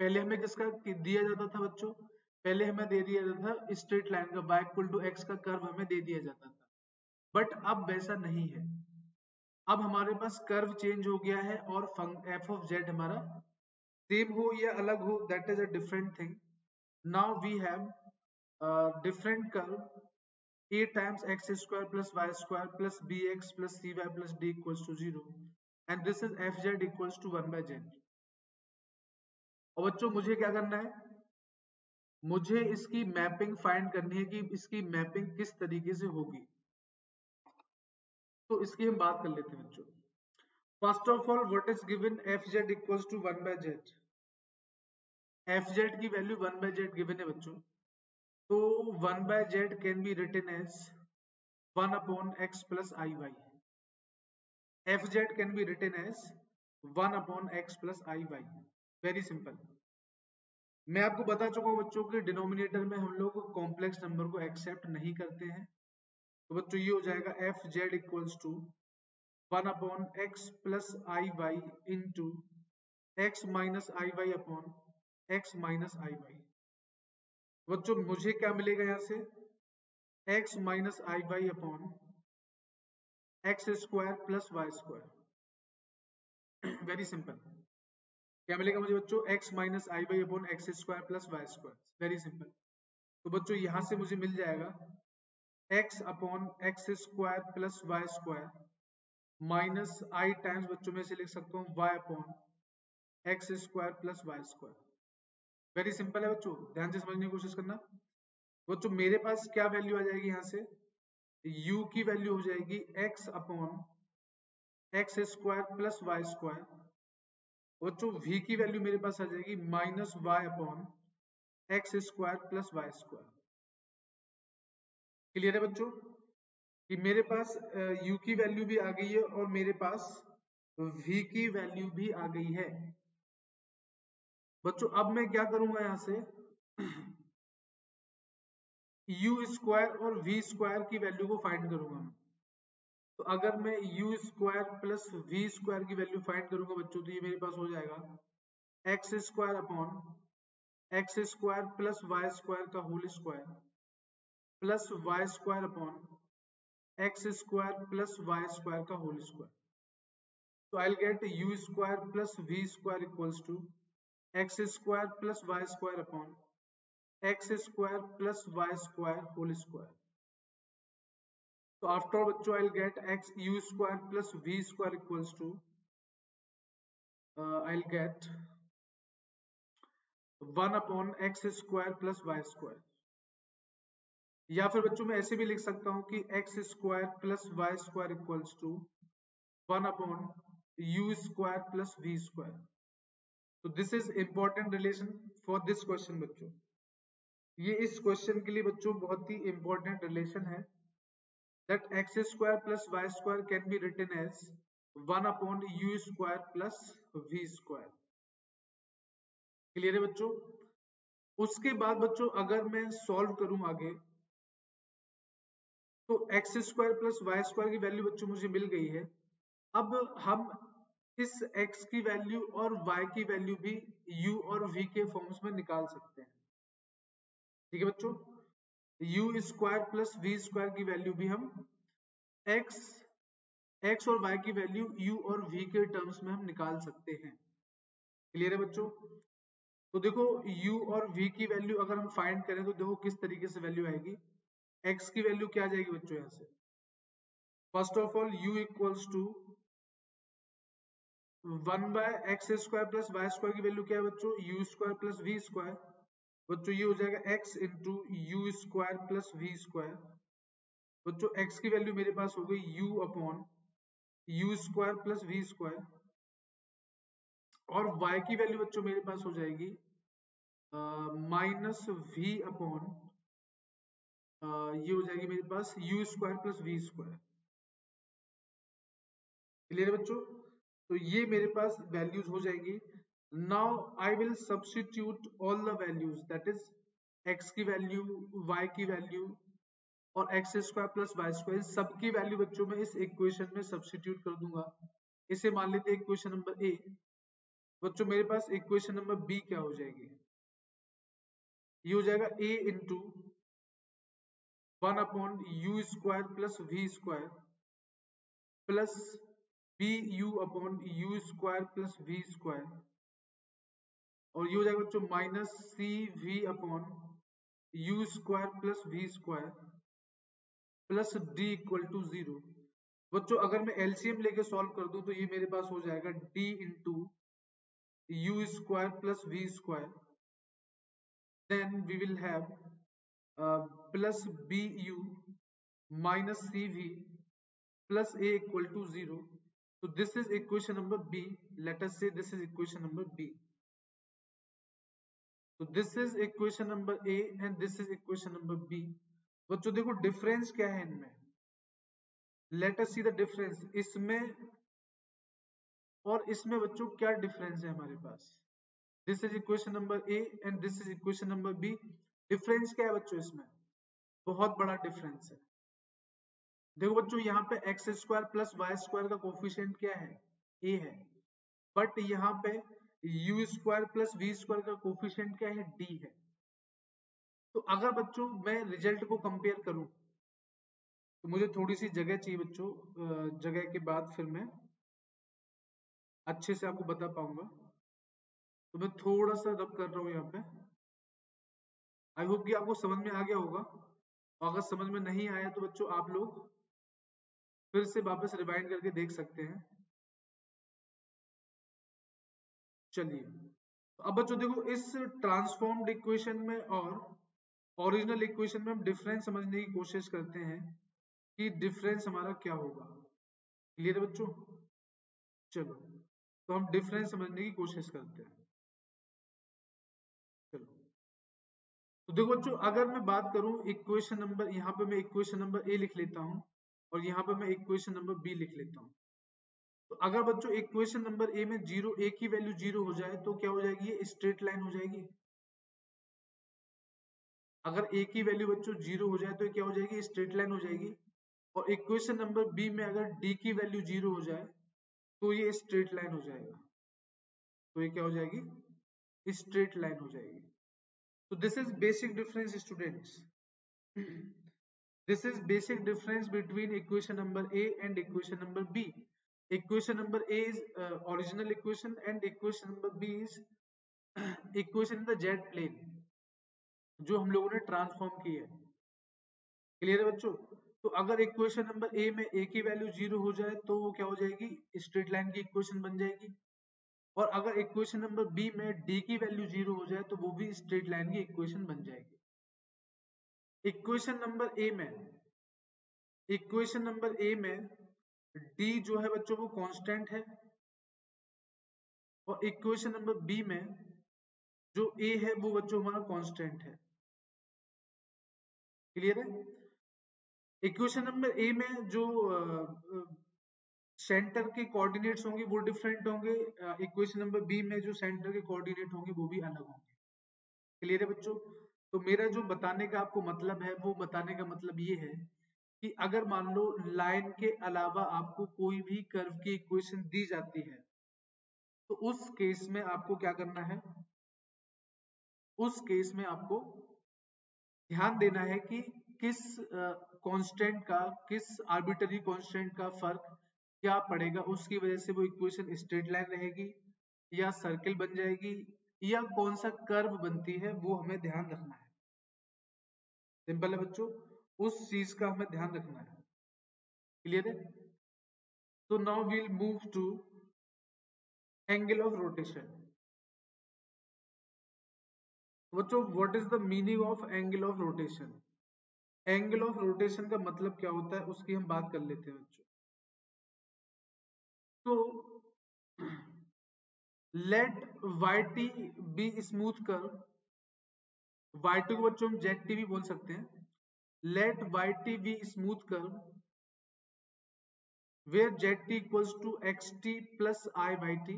पहले हमें किसका दिया जाता था बच्चों? पहले हमें दे दिया जाता था स्ट्रेट लाइन का y इक्वल टू एक्स का कर्व हमें दे दिया जाता था। बट अब वैसा नहीं है। अब हमारे पास कर्व चेंज हो गया है और एफ़ ऑफ़ जेड हमारा सेम हो या अलग हो that is a different thing now we have different curve a times x square plus y square plus bx plus cy plus d equals to 0 and this is fz equals to 1 by z. और बच्चों, मुझे क्या करना है? मुझे इसकी mapping find करनी है कि इसकी मैपिंग किस तरीके से होगी। तो इसकी हम बात कर लेते हैं बच्चों। First of all what is given f z equals to one by z f z की value one by z given है बच्चों। तो one by z can be written as one upon x plus i y f z can be written as one upon x plus i y very simple मैं आपको बता चुका हूँ बच्चों के डिनोमिनेटर में हम लोग कॉम्प्लेक्स नंबर को एक्सेप्ट नहीं करते हैं। तो बच्चों, ये हो जाएगा f z equals to one upon x plus i y into x minus i y upon x minus i y बच्चों, मुझे क्या मिलेगा यहाँ से? X minus i y upon x square plus y square very simple क्या मिलेगा मुझे बच्चों? X minus i y upon x square plus y square very simple तो बच्चों, यहाँ से मुझे मिल जाएगा x upon x square plus y square minus i times बच्चों में से लिख सकता हूँ y upon x square plus y square very simple है बच्चों. ध्यान से समझने की कोशिश करना। बच्चों, मेरे पास क्या वैल्यू आ जाएगी यहाँ से? U की वैल्यू हो जाएगी x upon x square plus y square बच्चों v की वैल्यू मेरे पास आ जाएगी minus y upon x square plus y square clear है बच्चों? कि मेरे पास u की वैल्यू भी आ गई है और मेरे पास v की वैल्यू भी आ गई है। बच्चों, अब मैं क्या करूँगा यहाँ से? U स्क्वायर और v स्क्वायर की वैल्यू को फाइंड करूँगा तो अगर मैं u square plus v square की वैल्यू फाइंड करूँगा बच्चों तो ये मेरे पास हो जाएगा x square upon x square plus y square का whole square plus y square upon x square plus y square का होल स्क्वायर तो I get u square plus v square equals to x square plus y square upon x square plus y square whole square So after bachcho I'll get x u square plus v square equals to uh, I'll get 1 upon x square plus y square. या फिर बच्चों मैं ऐसे भी लिख सकता हूँ कि x square plus y square equals to one upon u square plus v square तो this is important relation for this question बच्चों. ये इस क्वेश्चन के लिए बच्चों बहुत ही इंपॉर्टेंट रिलेशन है। That x square plus y square can be written as 1 upon u square plus v square. Clear है बच्चों? उसके बाद बच्चों, अगर मैं सॉल्व करूँ आगे तो x square plus y square की वैल्यू बच्चों मुझे मिल गई है। अब हम इस x की वैल्यू और y की वैल्यू भी u और v के फॉर्म्स में निकाल सकते हैं। ठीक है बच्चों? U square plus v square की वैल्यू भी हम एक्स एक्स और वाई की वैल्यू यू और वी के टर्म्स में हम निकाल सकते हैं। क्लियर है बच्चों? तो देखो, u और v की वैल्यू अगर हम फाइंड करें तो देखो किस तरीके से वैल्यू आएगी। x की वैल्यू क्या जाएगी बच्चों यहाँ से? First of all u equals to one by x square plus y square की वैल्यू क्या है बच्चों? U square plus v square बच्चों, ये हो जाएगा x into u square plus v square बच्चों, x की वैल्यू मेरे पास हो गई u upon u square plus v square और y की वैल्यू बच्चों, मेरे पास हो जाएगी माइनस वी अपॉन ये हो जाएगी मेरे पास u square plus v square clear है बच्चों? तो ये मेरे पास वैल्यूज़ हो जाएगी now I will substitute all the values that is x की वैल्यू वाई की वैल्यू और x square plus y square सबकी वैल्यू बच्चों में इस इक्वेशन में सब्सिट्यूट कर दूँगा। इसे मान लेते इक्वेशन नंबर ए बच्चों, मेरे पास इक्वेशन नंबर बी क्या हो जाएगी? ये हो जाएगा a into one upon u square plus v square plus b u upon u square plus v square और ये हो जाएगा बच्चों minus c v upon u square plus v square plus d equal to zero. बच्चों अगर मैं LCM लेके solve कर दूँ तो ये मेरे पास हो जाएगा d into u square plus v square. then we will have uh, plus bu minus cv plus a equal to 0 so this is equation number b let us say this is equation so this is equation number a and this is equation number b. बच्चों, देखो difference क्या है इनमें? Let us see the difference इसमें और इसमें बच्चों क्या डिफरेंस है हमारे पास? This is equation number a and this is equation number b difference क्या है बच्चों इसमें? बहुत बड़ा डिफरेंस है। देखो बच्चों, यहाँ पे x square plus y square का कोफिशियंट क्या है? ए है। बट यहाँ पे u square plus v square का कोफिशियंट क्या है? डी है। तो अगर बच्चों, मैं रिज़ल्ट को कंपेयर करूँ तो मुझे थोड़ी सी जगह चाहिए बच्चों जगह के बाद फिर मैं अच्छे से आपको बता पाऊँगा। तो मैं थोड़ा सा रब कर रहा हूँ यहाँ पे। आई होप कि आपको समझ में आ गया होगा। अगर समझ में नहीं आया तो बच्चों, आप लोग फिर से वापस रिवाइंड करके देख सकते हैं। चलिए। तो अब बच्चों देखो, इस ट्रांसफॉर्म्ड इक्वेशन में और ओरिजिनल इक्वेशन में हम डिफरेंस समझने की कोशिश करते हैं कि डिफरेंस हमारा क्या होगा। क्लियर है बच्चों? चलो तो हम डिफरेंस समझने की कोशिश करते हैं। चलो तो देखो बच्चों, अगर मैं बात करूँ इक्वेशन नंबर यहाँ पे मैं इक्वेशन नंबर ए लिख लेता हूँ और यहाँ पे मैं इक्वेशन नंबर बी लिख लेता हूँ। तो अगर बच्चों इक्वेशन नंबर ए में ज़ीरो ए की वैल्यू ज़ीरो हो जाए तो क्या हो जाएगी? ये स्ट्रेट लाइन हो जाएगी। अगर ए की वैल्यू बच्चों ज़ीरो हो जाए तो क्या हो जाएगी? स्ट्रेट लाइन हो जाएगी। और इक्वेशन नंबर बी में अगर डी की वैल्यू ज़ीरो हो जाए तो ये स्ट्रेट लाइन हो जाएगा। तो ये क्या हो जाएगी? स्ट्रेट लाइन हो जाएगी। तो this is basic difference students this is basic difference between equation number a and equation number b. equation number a is uh, original equation and equation number b is equation in the z plane जो हम लोगों ने transform की है। Clear है बच्चों? तो अगर इक्वेशन नंबर ए में ए की वैल्यू ज़ीरो हो जाए तो वो क्या हो जाएगी? स्ट्रेट लाइन की इक्वेशन बन जाएगी। और अगर इक्वेशन नंबर बी में डी की वैल्यू ज़ीरो हो जाए तो वो भी स्ट्रेट लाइन की इक्वेशन बन जाएगी। इक्वेशन नंबर ए में इक्वेशन नंबर ए में डी जो है बच्चों, वो कांस्टेंट है। और इक्वेशन नंबर बी में जो ए है, वो बच्चों, हमारा कांस्टेंट है। क्लियर है? इक्वेशन नंबर ए में जो सेंटर के कोऑर्डिनेट्स होंगे, वो डिफरेंट होंगे। इक्वेशन नंबर बी में जो सेंटर के कोऑर्डिनेट होंगे, वो भी अलग होंगे। क्लियर है बच्चों? तो मेरा जो बताने का आपको मतलब है, वो बताने का मतलब ये है कि अगर मान लो लाइन के अलावा आपको कोई भी कर्व की इक्वेशन दी जाती है तो उस केस में आपको क्या करना है? उस केस में आपको ध्यान देना है कि किस कांस्टेंट का, किस आर्बिटरी कांस्टेंट का फ़र्क क्या पड़ेगा। उसकी वजह से वो इक्वेशन स्ट्रेट लाइन रहेगी या सर्किल बन जाएगी या कौन सा कर्व बनती है, वो हमें ध्यान रखना है। सिंपल है बच्चों। उस चीज़ का हमें ध्यान रखना है। क्लियर है? तो now we'll move to angle of rotation बच्चों what is the meaning of angle of rotation angle of rotation का मतलब क्या होता है, उसकी हम बात कर लेते हैं बच्चों। तो let y t be smooth curve y t को बच्चों हम जेड टी भी बोल सकते हैं। Be smooth curve where z t equals to x t plus i y t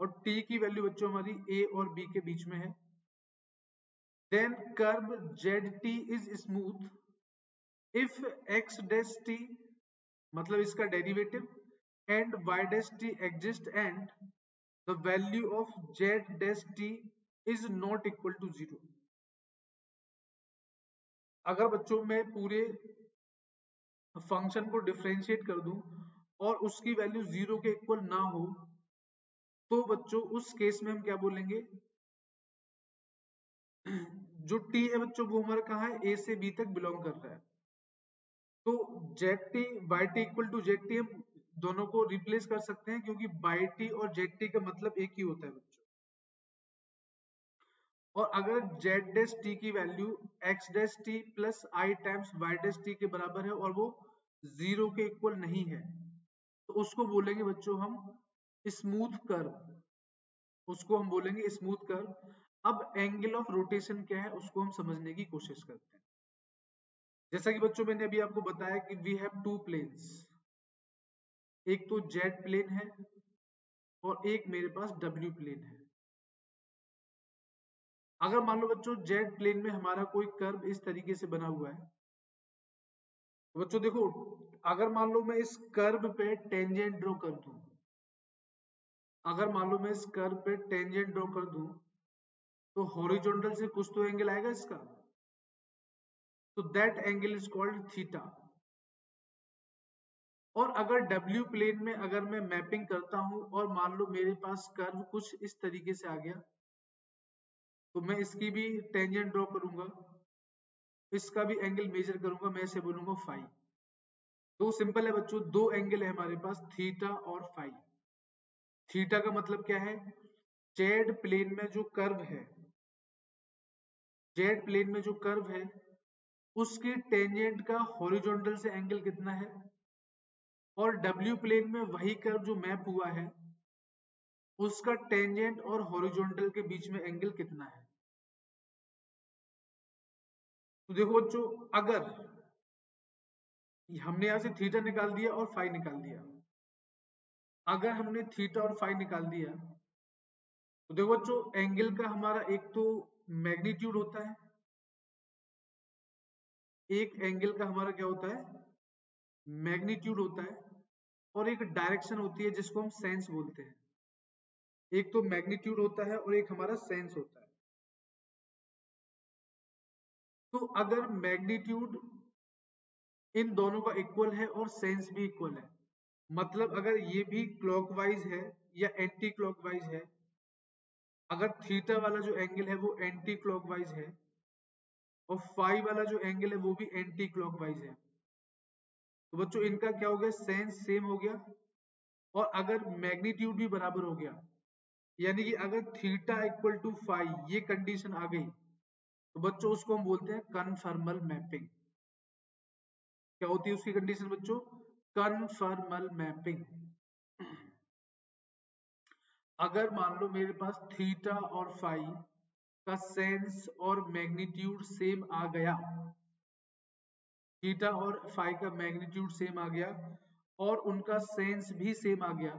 और टी की वैल्यू बच्चों हमारी ए और बी के बीच में है। Curve z t is smooth if x dash t मतलब इसका derivative and y dash t exist and the value of z dash t is not equal to zero अगर बच्चों में पूरे फ़ंक्शन को डिफ्रेंशिएट कर दूँ और उसकी वैल्यू ज़ीरो के इक्वल ना हो तो बच्चों उस केस में हम क्या बोलेंगे? जो टी है बच्चों, वो हमारा कहा है? ए से बी तक बिलोंग कर रहा है। तो z t by t equal to z t हम दोनों को रिप्लेस कर सकते हैं, क्योंकि बाई टी और जेड टी का मतलब एक ही होता है बच्चों। और अगर जेड डेस टी की value x dash t plus i times y dash t के बराबर है और वो ज़ीरो के इक्वल नहीं है तो उसको बोलेंगे बच्चों हम स्मूथ कर्व उसको हम बोलेंगे स्मूथ कर्व अब एंगल ऑफ़ रोटेशन क्या है, उसको हम समझने की कोशिश करते हैं। जैसा कि बच्चों मैंने अभी आपको बताया कि वी हैव टू प्लेन्स एक तो जेड प्लेन है और एक मेरे पास डब्ल्यू प्लेन है। अगर मान लो बच्चों जेड प्लेन में हमारा कोई कर्व इस तरीके से बना हुआ है। बच्चों देखो, अगर मान लो मैं इस कर्व पे टेंजेंट ड्रॉ कर दूँ, अगर मान लो मैं इस कर्व पे टेंजेंट ड्रॉ कर दूँ तो हॉरिजॉन्टल से कुछ तो एंगल आएगा इसका। तो that angle is called theta और अगर W प्लेन में अगर मैं मैपिंग करता हूँ और मान लो मेरे पास कर्व कुछ इस तरीके से आ गया तो मैं इसकी भी टेंजेंट ड्रॉ करूँगा। इसका भी एंगल मेजर करूँगा, मैं इसे बोलूँगा फाइव तो सिंपल है बच्चों, दो एंगल है हमारे पास थीटा और फाइव थीटा का मतलब क्या है? जेड प्लेन में जो कर्व है जेड प्लेन में जो कर्व है, उसके टेंजेंट का हॉरिजॉन्टल से एंगल कितना है? और डब्ल्यू प्लेन में वही कर्व जो मैप हुआ है, उसका टेंजेंट और हॉरिजॉन्टल के बीच में एंगल कितना है? तो देखो बच्चों, अगर हमने यहाँ से थीटा निकाल दिया और फाइव निकाल दिया। अगर हमने थीटा और फाइव निकाल दिया तो देखो बच्चों एंगल का हमारा एक तो मैग्नीट्यूड होता है। एक एंगल का हमारा क्या होता है? मैग्नीट्यूड होता है और एक डायरेक्शन होती है जिसको हम सेंस बोलते हैं। एक तो मैग्नीट्यूड होता है और एक हमारा सेंस होता है। तो अगर मैग्नीट्यूड इन दोनों का इक्वल है और सेंस भी इक्वल है मतलब अगर ये भी क्लॉकवाइज है या एंटी क्लॉकवाइज है, अगर थीटा वाला जो एंगल है वो एंटी क्लॉकवाइज है और फाइव वाला जो एंगल है वो भी एंटी क्लॉकवाइज है। तो बच्चों, इनका क्या हो गया? सेंस सेम हो गया और अगर मैग्नीट्यूड भी बराबर हो गया, यानी कि अगर थीटा इक्वल टू फाइव ये कंडीशन आ गई तो बच्चों, उसको हम बोलते हैं कन्फर्मल मैपिंग क्या होती है उसकी कंडीशन बच्चों? कन्फर्मल मैपिंग अगर मान लो मेरे पास थीटा और फाइव का सेंस और मैग्नीट्यूड सेम आ गया थीटा और फाइव का मैग्नीट्यूड सेम आ गया और उनका सेंस भी सेम आ गया,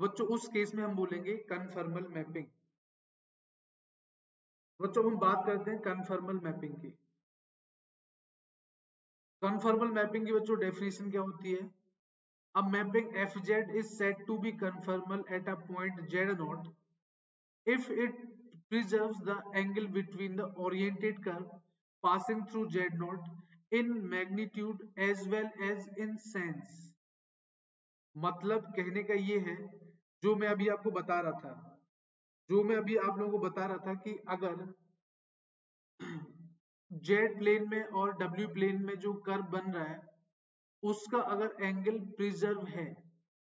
बच्चों, उस केस में हम बोलेंगे कन्फर्मल मैपिंग बच्चों, हम बात करते हैं कन्फर्मल मैपिंग की। कन्फर्मल मैपिंग की बच्चों डेफिनेशन क्या होती है? अब mapping f z is set to be conformal at a point z not if it preserves the angle between the oriented curve passing through z naught in magnitude as well as in sense मतलब कहने का ये है, जो मैं अभी आपको बता रहा था। जो मैं अभी आप लोगों को बता रहा था कि अगर जेड प्लेन में और डब्ल्यू प्लेन में जो कर्व बन रहा है, उसका अगर एंगल प्रिजर्व है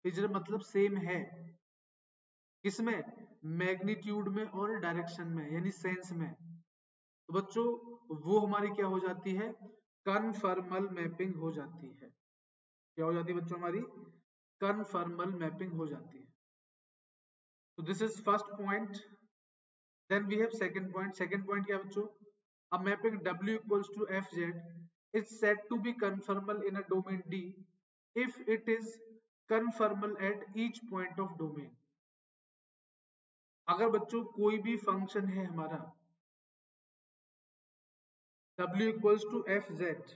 प्रिजर्व मतलब सेम है, किसमें? मैग्नीट्यूड में और डायरेक्शन में, यानी सेंस में। तो बच्चों, वो हमारी क्या हो जाती है? कन्फर्मल मैपिंग हो जाती है। क्या हो जाती है बच्चों हमारी? कन्फर्मल मैपिंग हो जाती है। तो this is first point then we have second point second point क्या बच्चों A mapping W equals to Fz is said to be conformal in a domain D if it is conformal at each point of domain अगर बच्चों कोई भी function है हमारा w equals to fz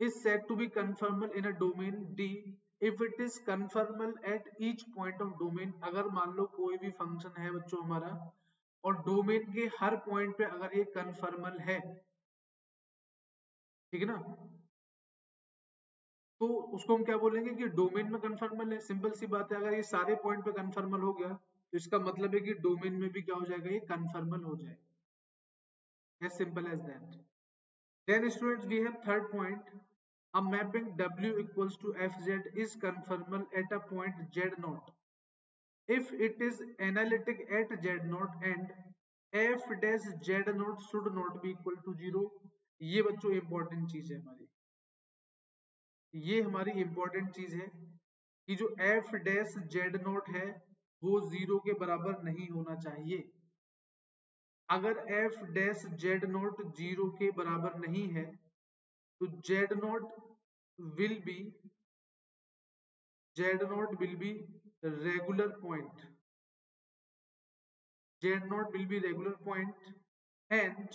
is said to be conformal in a domain d if it is conformal at each point of domain, अगर मान लो कोई भी फ़ंक्शन है बच्चों हमारा, और डोमेन के हर पॉइंट पे अगर ये कन्फर्मल है, ठीक है ना? तो उसको हम क्या बोलेंगे कि डोमेन में कन्फर्मल है? सिंपल सी बात है, अगर ये सारे पॉइंट पे कन्फर्मल हो गया तो इसका मतलब है कि डोमेन में भी क्या हो जाएगा? ये कन्फर्मल हो जाएगा। As simple as that then students we have third point a mapping w equals to fz is conformal at a point z naught if it is analytic at z naught and f dash z naught should not be equal to zero ये बच्चों important चीज़ है हमारी ये हमारी important चीज़ है कि जो f dash Z note है वो ज़ीरो के बराबर नहीं होना चाहिए अगर f dash z not zero के बराबर नहीं है तो z not will be z not will be regular point z not will be regular point and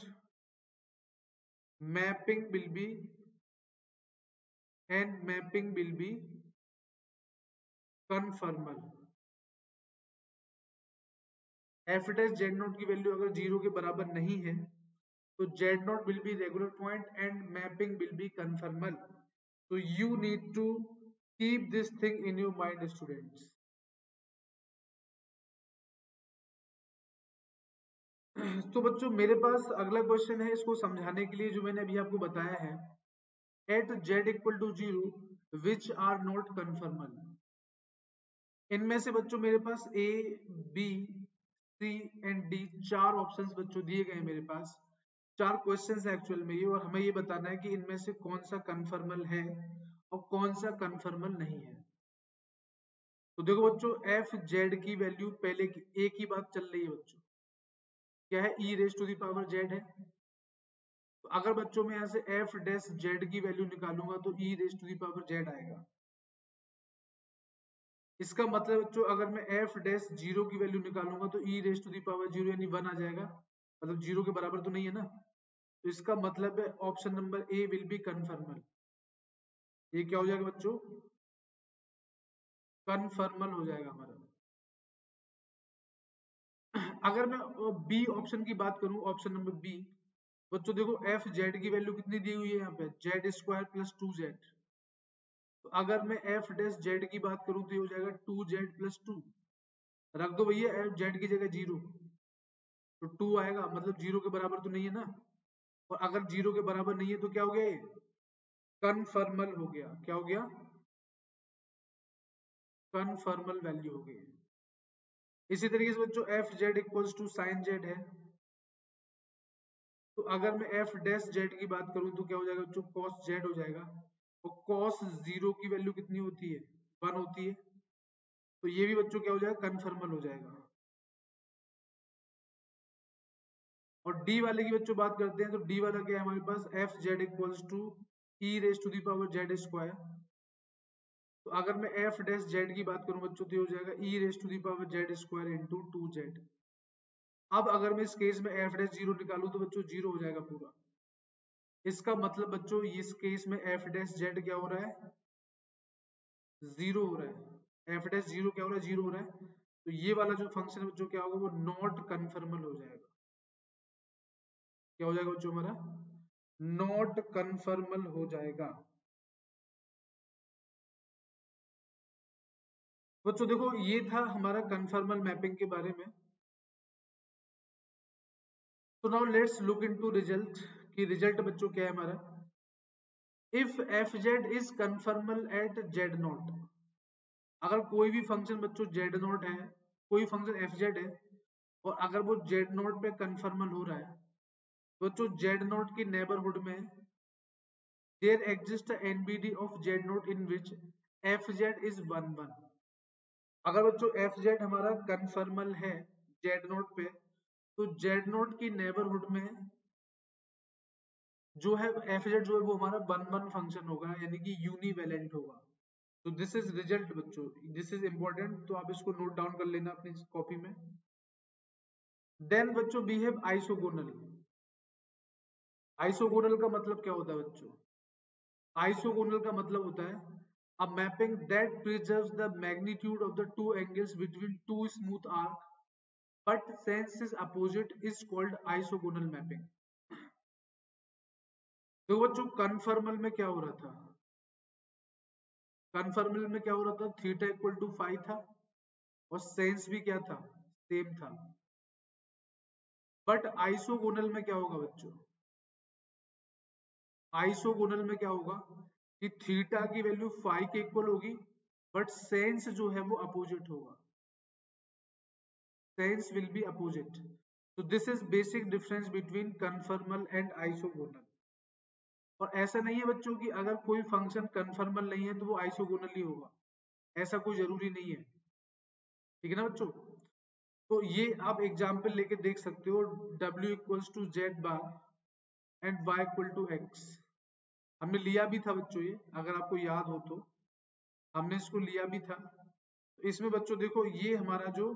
mapping will be and mapping will be conformal f dash z not की value अगर zero के बराबर नहीं है तो z not will be regular point and mapping will be conformal तो you need to keep this thing in your mind students तो बच्चों, मेरे पास अगला क्वेश्चन है इसको समझाने के लिए जो मैंने अभी आपको बताया है। At z equal to zero which are not conformal इनमें से बच्चों, मेरे पास a b c and d चार ऑप्शंस बच्चों दिए गए मेरे पास। चार क्वेश्चंस है एक्चुअल में ये और हमें ये बताना है कि इनमें से कौन सा कन्फर्मल है और कौन सा कन्फर्मल नहीं है। तो देखो बच्चों एफ़ जेड की वैल्यू पहले की एक ही बात चल रही है बच्चों। क्या है? E raise to the power z है। तो अगर बच्चों में यहाँ से एफ़ डेस जेड की वैल्यू निकालूँगा तो e raise to the power z आएगा। इसका मतलब बच्चों, अगर मैं एफ़ डेस ज़ीरो की वैल्यू निकालूँगा तो e raise to the power zero यानी वन आ जाएगा। मतलब ज़ीरो के बराबर तो नहीं है ना? तो इसका मतलब है option number a will be conformal ये क्या हो जाएगा बच्चों? कन्फर्मल हो जाएगा हमारा। अगर मैं बी ऑप्शन की बात करूँ ऑप्शन नंबर बी बच्चों देखो एफ़ जेड की वैल्यू कितनी दी हुई है यहाँ पे? Z square plus two z तो अगर मैं एफ़ डेस जेड की बात करूँ तो ये हो जाएगा टू जेड प्लस टू रख दो भैया एफ़ जेड की जगह ज़ीरो तो टू आएगा मतलब ज़ीरो के बराबर तो नहीं है ना? और अगर ज़ीरो के बराबर नहीं है तो क्या हो गया कन्फर्मल हो गया। क्या हो गया? कन्फर्मल वैल्यू हो गई इसी तरीके से बच्चों f z equals to sine z है। तो अगर मैं एफ़ डेस जेड की बात करूँ तो क्या हो जाएगा बच्चों? कॉस जेड हो जाएगा। और कॉस ज़ीरो की वैल्यू कितनी होती है? वन होती है। तो ये भी बच्चों क्या हो जाएगा? कन्फर्मल हो जाएगा। और डी वाले की बच्चों बात करते हैं तो डी वाला क्या है हमारे पास? F z equals to e raise to the power z square तो अगर मैं एफ़ डैश जेड की बात करूँ बच्चों तो हो जाएगा e raise to the power z square into two z अब अगर मैं इस केस में एफ़ डैश ज़ीरो निकालू तो बच्चों ज़ीरो हो जाएगा पूरा। इसका मतलब बच्चों, इस केस में एफ़ डैश जेड क्या हो रहा है? ज़ीरो हो रहा है। एफ़ डैश ज़ीरो क्या हो रहा है? ज़ीरो हो रहा है। तो ये वाला जो फ़ंक्शन है बच्चों, क्या होगा? वो नॉट कन्फर्मल हो जाएगा। क्या हो जाएगा बच्चों हमारा? नॉट कन्फर्मल हो जाएगा। बच्चों देखो, ये था हमारा कन्फर्मल मैपिंग के बारे में। तो now let's look into result कि रिज़ल्ट बच्चों क्या है हमारा? If f z is conformal at z not अगर कोई भी फ़ंक्शन बच्चों जेड नॉट है, कोई फ़ंक्शन एफ़ जेड है, और अगर वो जेड नॉट पे कन्फर्मल हो रहा है बच्चों जेड नॉट की नेबरहुड में there exist NBD of z naught in which f z is one one अगर बच्चों एफ़ जेड हमारा कन्फर्मल है जेड नोट पे तो जेड नोट की नेबरहुड में जो है एफ़ जेड जो है वो हमारा वन वन फ़ंक्शन होगा, यानी कि यूनिवेलेंट होगा। तो दिस इज़ रिज़ल्ट बच्चों दिस इज़ इंपॉर्टेंट तो आप इसको नोट डाउन कर लेना अपनी कॉपी में। देन बच्चों बिहेव आइसोगोनल आइसोगोनल का मतलब क्या होता है बच्चों? आइसोगोनल का मतलब होता है a mapping that preserves the magnitude of the two angles between two smooth arc but sense is opposite is called isogonal mapping तो बच्चों कन्फर्मल में क्या हो रहा था? कन्फर्मल में क्या हो रहा था? थीटा इक्वल टू फाइव था, और सेंस भी क्या था? सेम था. बट आइसोगोनल में क्या होगा बच्चों? आइसोगोनल में क्या होगा कि थीटा की वैल्यू फाइव के इक्वल होगी, बट सेंस जो है वो अपोजिट होगा। Sense will be opposite. तो this is basic difference between conformal and isogonal और ऐसा नहीं है बच्चों की अगर कोई फ़ंक्शन कन्फर्मल नहीं है तो वो आइसोगोनल ही होगा। ऐसा कोई ज़रूरी नहीं है। ठीक है ना बच्चों? तो ये आप एग्ज़ाम्पल लेके देख सकते हो, W equals to z bar and y equal to x. हमने लिया भी था बच्चों ये, अगर आपको याद हो तो। हमने इसको लिया भी था। तो इसमें बच्चों देखो, ये हमारा जो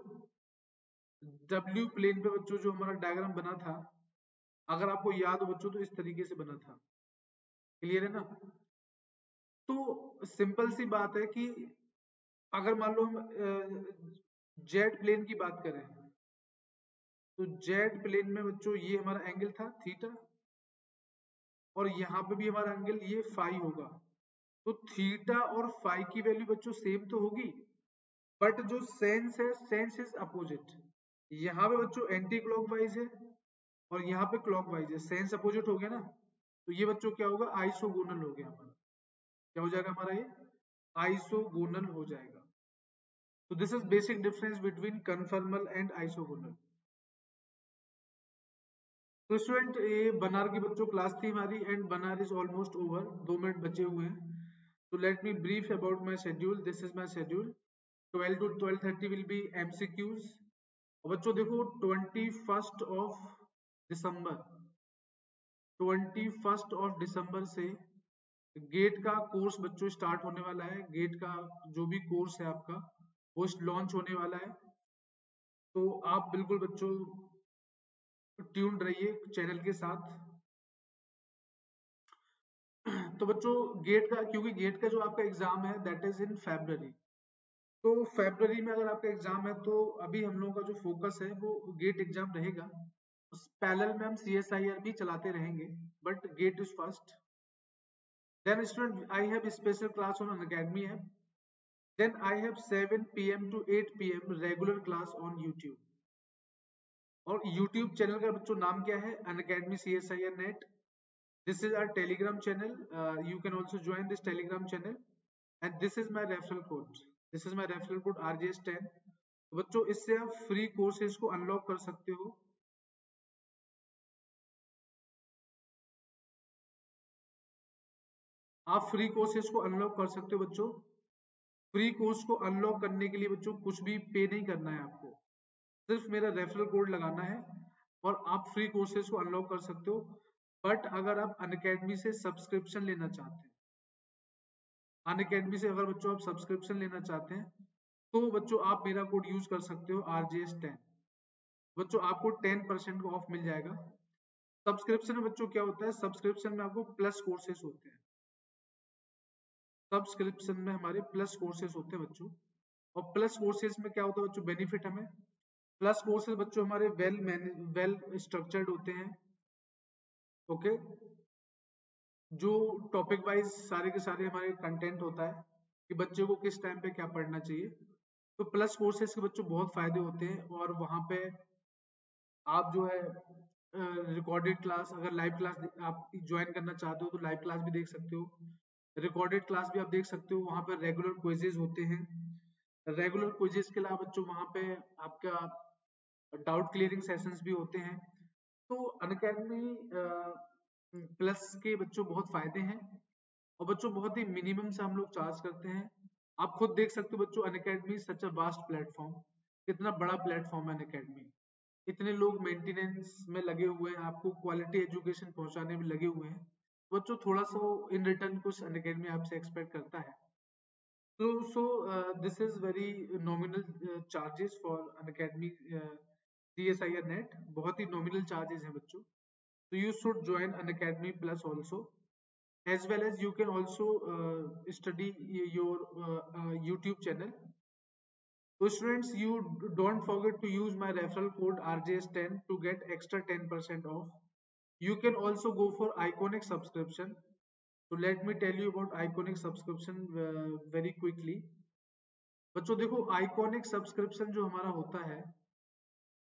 W प्लेन पे बच्चों जो हमारा डायग्राम बना था, अगर आपको याद हो बच्चों तो इस तरीके से बना था। क्लियर है ना? तो सिंपल सी बात है कि अगर मान लो हम जेड प्लेन की बात करें तो जेड प्लेन में बच्चों ये हमारा एंगल था थीटा और यहाँ पे भी हमारा एंगल ये फाइव होगा। तो थीटा और फाइव की वैल्यू बच्चों सेम तो होगी बट जो सेंस है सेंस इज़ अपोजिट यहाँ पे बच्चों एंटी क्लॉकवाइज है और यहाँ पे क्लॉकवाइज है। सेंस अपोजिट हो गया ना? तो ये बच्चों क्या होगा? आइसोगोनल हो गया हमारा। क्या हो जाएगा हमारा ये? आइसोगोनल हो जाएगा। तो this is basic difference between conformal and isogonal तो स्टूडेंट ये बनार की बच्चों क्लास थी हमारी and webinar is almost over दो मिनट बचे हुए हैं। तो let me brief about my schedule this is my schedule 12 to 12:30 will be MCQs और बच्चों, देखो 21st of December 21st of दिसंबर से गेट का कोर्स बच्चों स्टार्ट होने वाला है। गेट का जो भी कोर्स है आपका, वो लॉन्च होने वाला है। तो आप बिल्कुल बच्चों ट्यून रहिए चैनल के साथ। तो बच्चों गेट का, क्योंकि गेट का जो आपका एग्ज़ाम है दैट इज़ इन फेब्रवरी तो फेब्रवरी में अगर आपका एग्ज़ाम है तो अभी हम लोगों का जो फोकस है, वो गेट एग्ज़ाम रहेगा। उस पैरेलल में हम सी एस आई आर भी चलाते रहेंगे but gate is first then student I have special class on academy app then I have 7 PM to 8 PM regular class on YouTube और YouTube चैनल का बच्चों नाम क्या है? Unacademy C S I NET this is our Telegram channel you can also join this Telegram channel and this is my referral code this is my referral code R J S ten बच्चों, इससे आप free courses को unlock कर सकते हो। आप free courses को unlock कर सकते हो बच्चों। फ्री कोर्स को अनलॉक करने के लिए बच्चों, कुछ भी पे नहीं करना है आपको। सिर्फ़ मेरा रेफरल कोड लगाना है और आप फ्री कोर्सेज को अनलॉक कर सकते हो बट अगर आप अन से सब्सक्रिप्शन लेना चाहते हैं अन अकेडमी से अगर बच्चों आप सब्सक्रिप्शन लेना चाहते हैं तो बच्चों आप मेरा कोड यूज़ कर सकते हो आर जे एस टेन बच्चों, आपको टेन परसेंट ऑफ़ मिल जाएगा। सब्सक्रिप्शन में बच्चों क्या होता है? सब्सक्रिप्शन में आपको प्लस कोर्सेज होते हैं। सब्सक्रिप्शन में हमारे प्लस कोर्सेज होते हैं बच्चों। और प्लस कोर्सेज में क्या होता है बच्चों? बेनिफिट हमें। प्लस कोर्सेज बच्चों हमारे वेल वेल स्ट्रक्चर्ड होते हैं ओके जो टॉपिक वाइज सारे के सारे हमारे कंटेंट होता है कि बच्चे को किस टाइम पे क्या पढ़ना चाहिए। तो प्लस कोर्सेज के बच्चों बहुत फ़ायदे होते हैं और वहाँ पे आप जो है रिकॉर्डेड क्लास अगर लाइव क्लास आप ज्वाइन करना चाहते हो तो लाइव क्लास भी देख सकते हो। रिकॉर्डेड क्लास भी आप देख सकते हो, वहाँ पर रेगुलर क्विजेज होते हैं। रेगुलर क्विजेज के अलावा बच्चों वहाँ पे आपका डाउट क्लियरिंग सेशंस भी होते हैं। तो अनकेडमी प्लस के बच्चों बहुत फ़ायदे हैं और बच्चों बहुत ही मिनिमम से हम लोग चार्ज करते हैं। आप खुद देख सकते हो बच्चों Unacademy such a vast platform. कितना बड़ा प्लेटफॉर्म है अनकेडमी इतने लोग मेंटेनेंस में लगे हुए हैं, आपको क्वालिटी एजुकेशन पहुँचाने में लगे हुए हैं। बच्चों, थोड़ा सा इन रिटर्न कुछ अनकेडमी आपसे एक्सपेक्ट करता है। तो so this is very nominal charges for Unacademy I NET बहुत ही नॉमिनल चार्जेस हैं बच्चों तो you should join Unacademy plus also as well as you can also uh, study your uh, uh, YouTube channel So students, you don't forget to use my referral code RJS10 to get extra 10% off. You can also go for Iconic subscription. So let me tell you about Iconic subscription uh, very quickly. बच्चों देखो iconic subscription जो हमारा होता है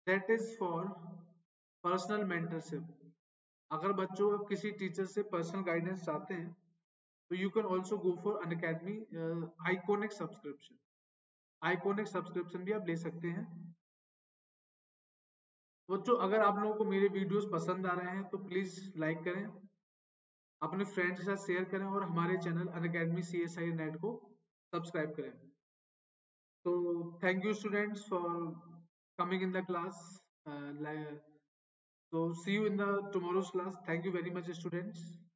that is for personal mentorship अगर बच्चों आप किसी टीचर से पर्सनल गाइडेंस चाहते हैं तो you can also go for Unacademy iconic subscription iconic subscription भी आप ले सकते हैं। बच्चों, अगर आप लोगों को मेरे वीडियोस पसंद आ रहे हैं तो प्लीज़ लाइक करें, अपने फ्रेंड्स के साथ शेयर करें और हमारे channel Unacademy C S I NET को सब्सक्राइब करें। तो thank you students for coming in the class. Uh, so see you in the tomorrow's class. Thank you very much, students.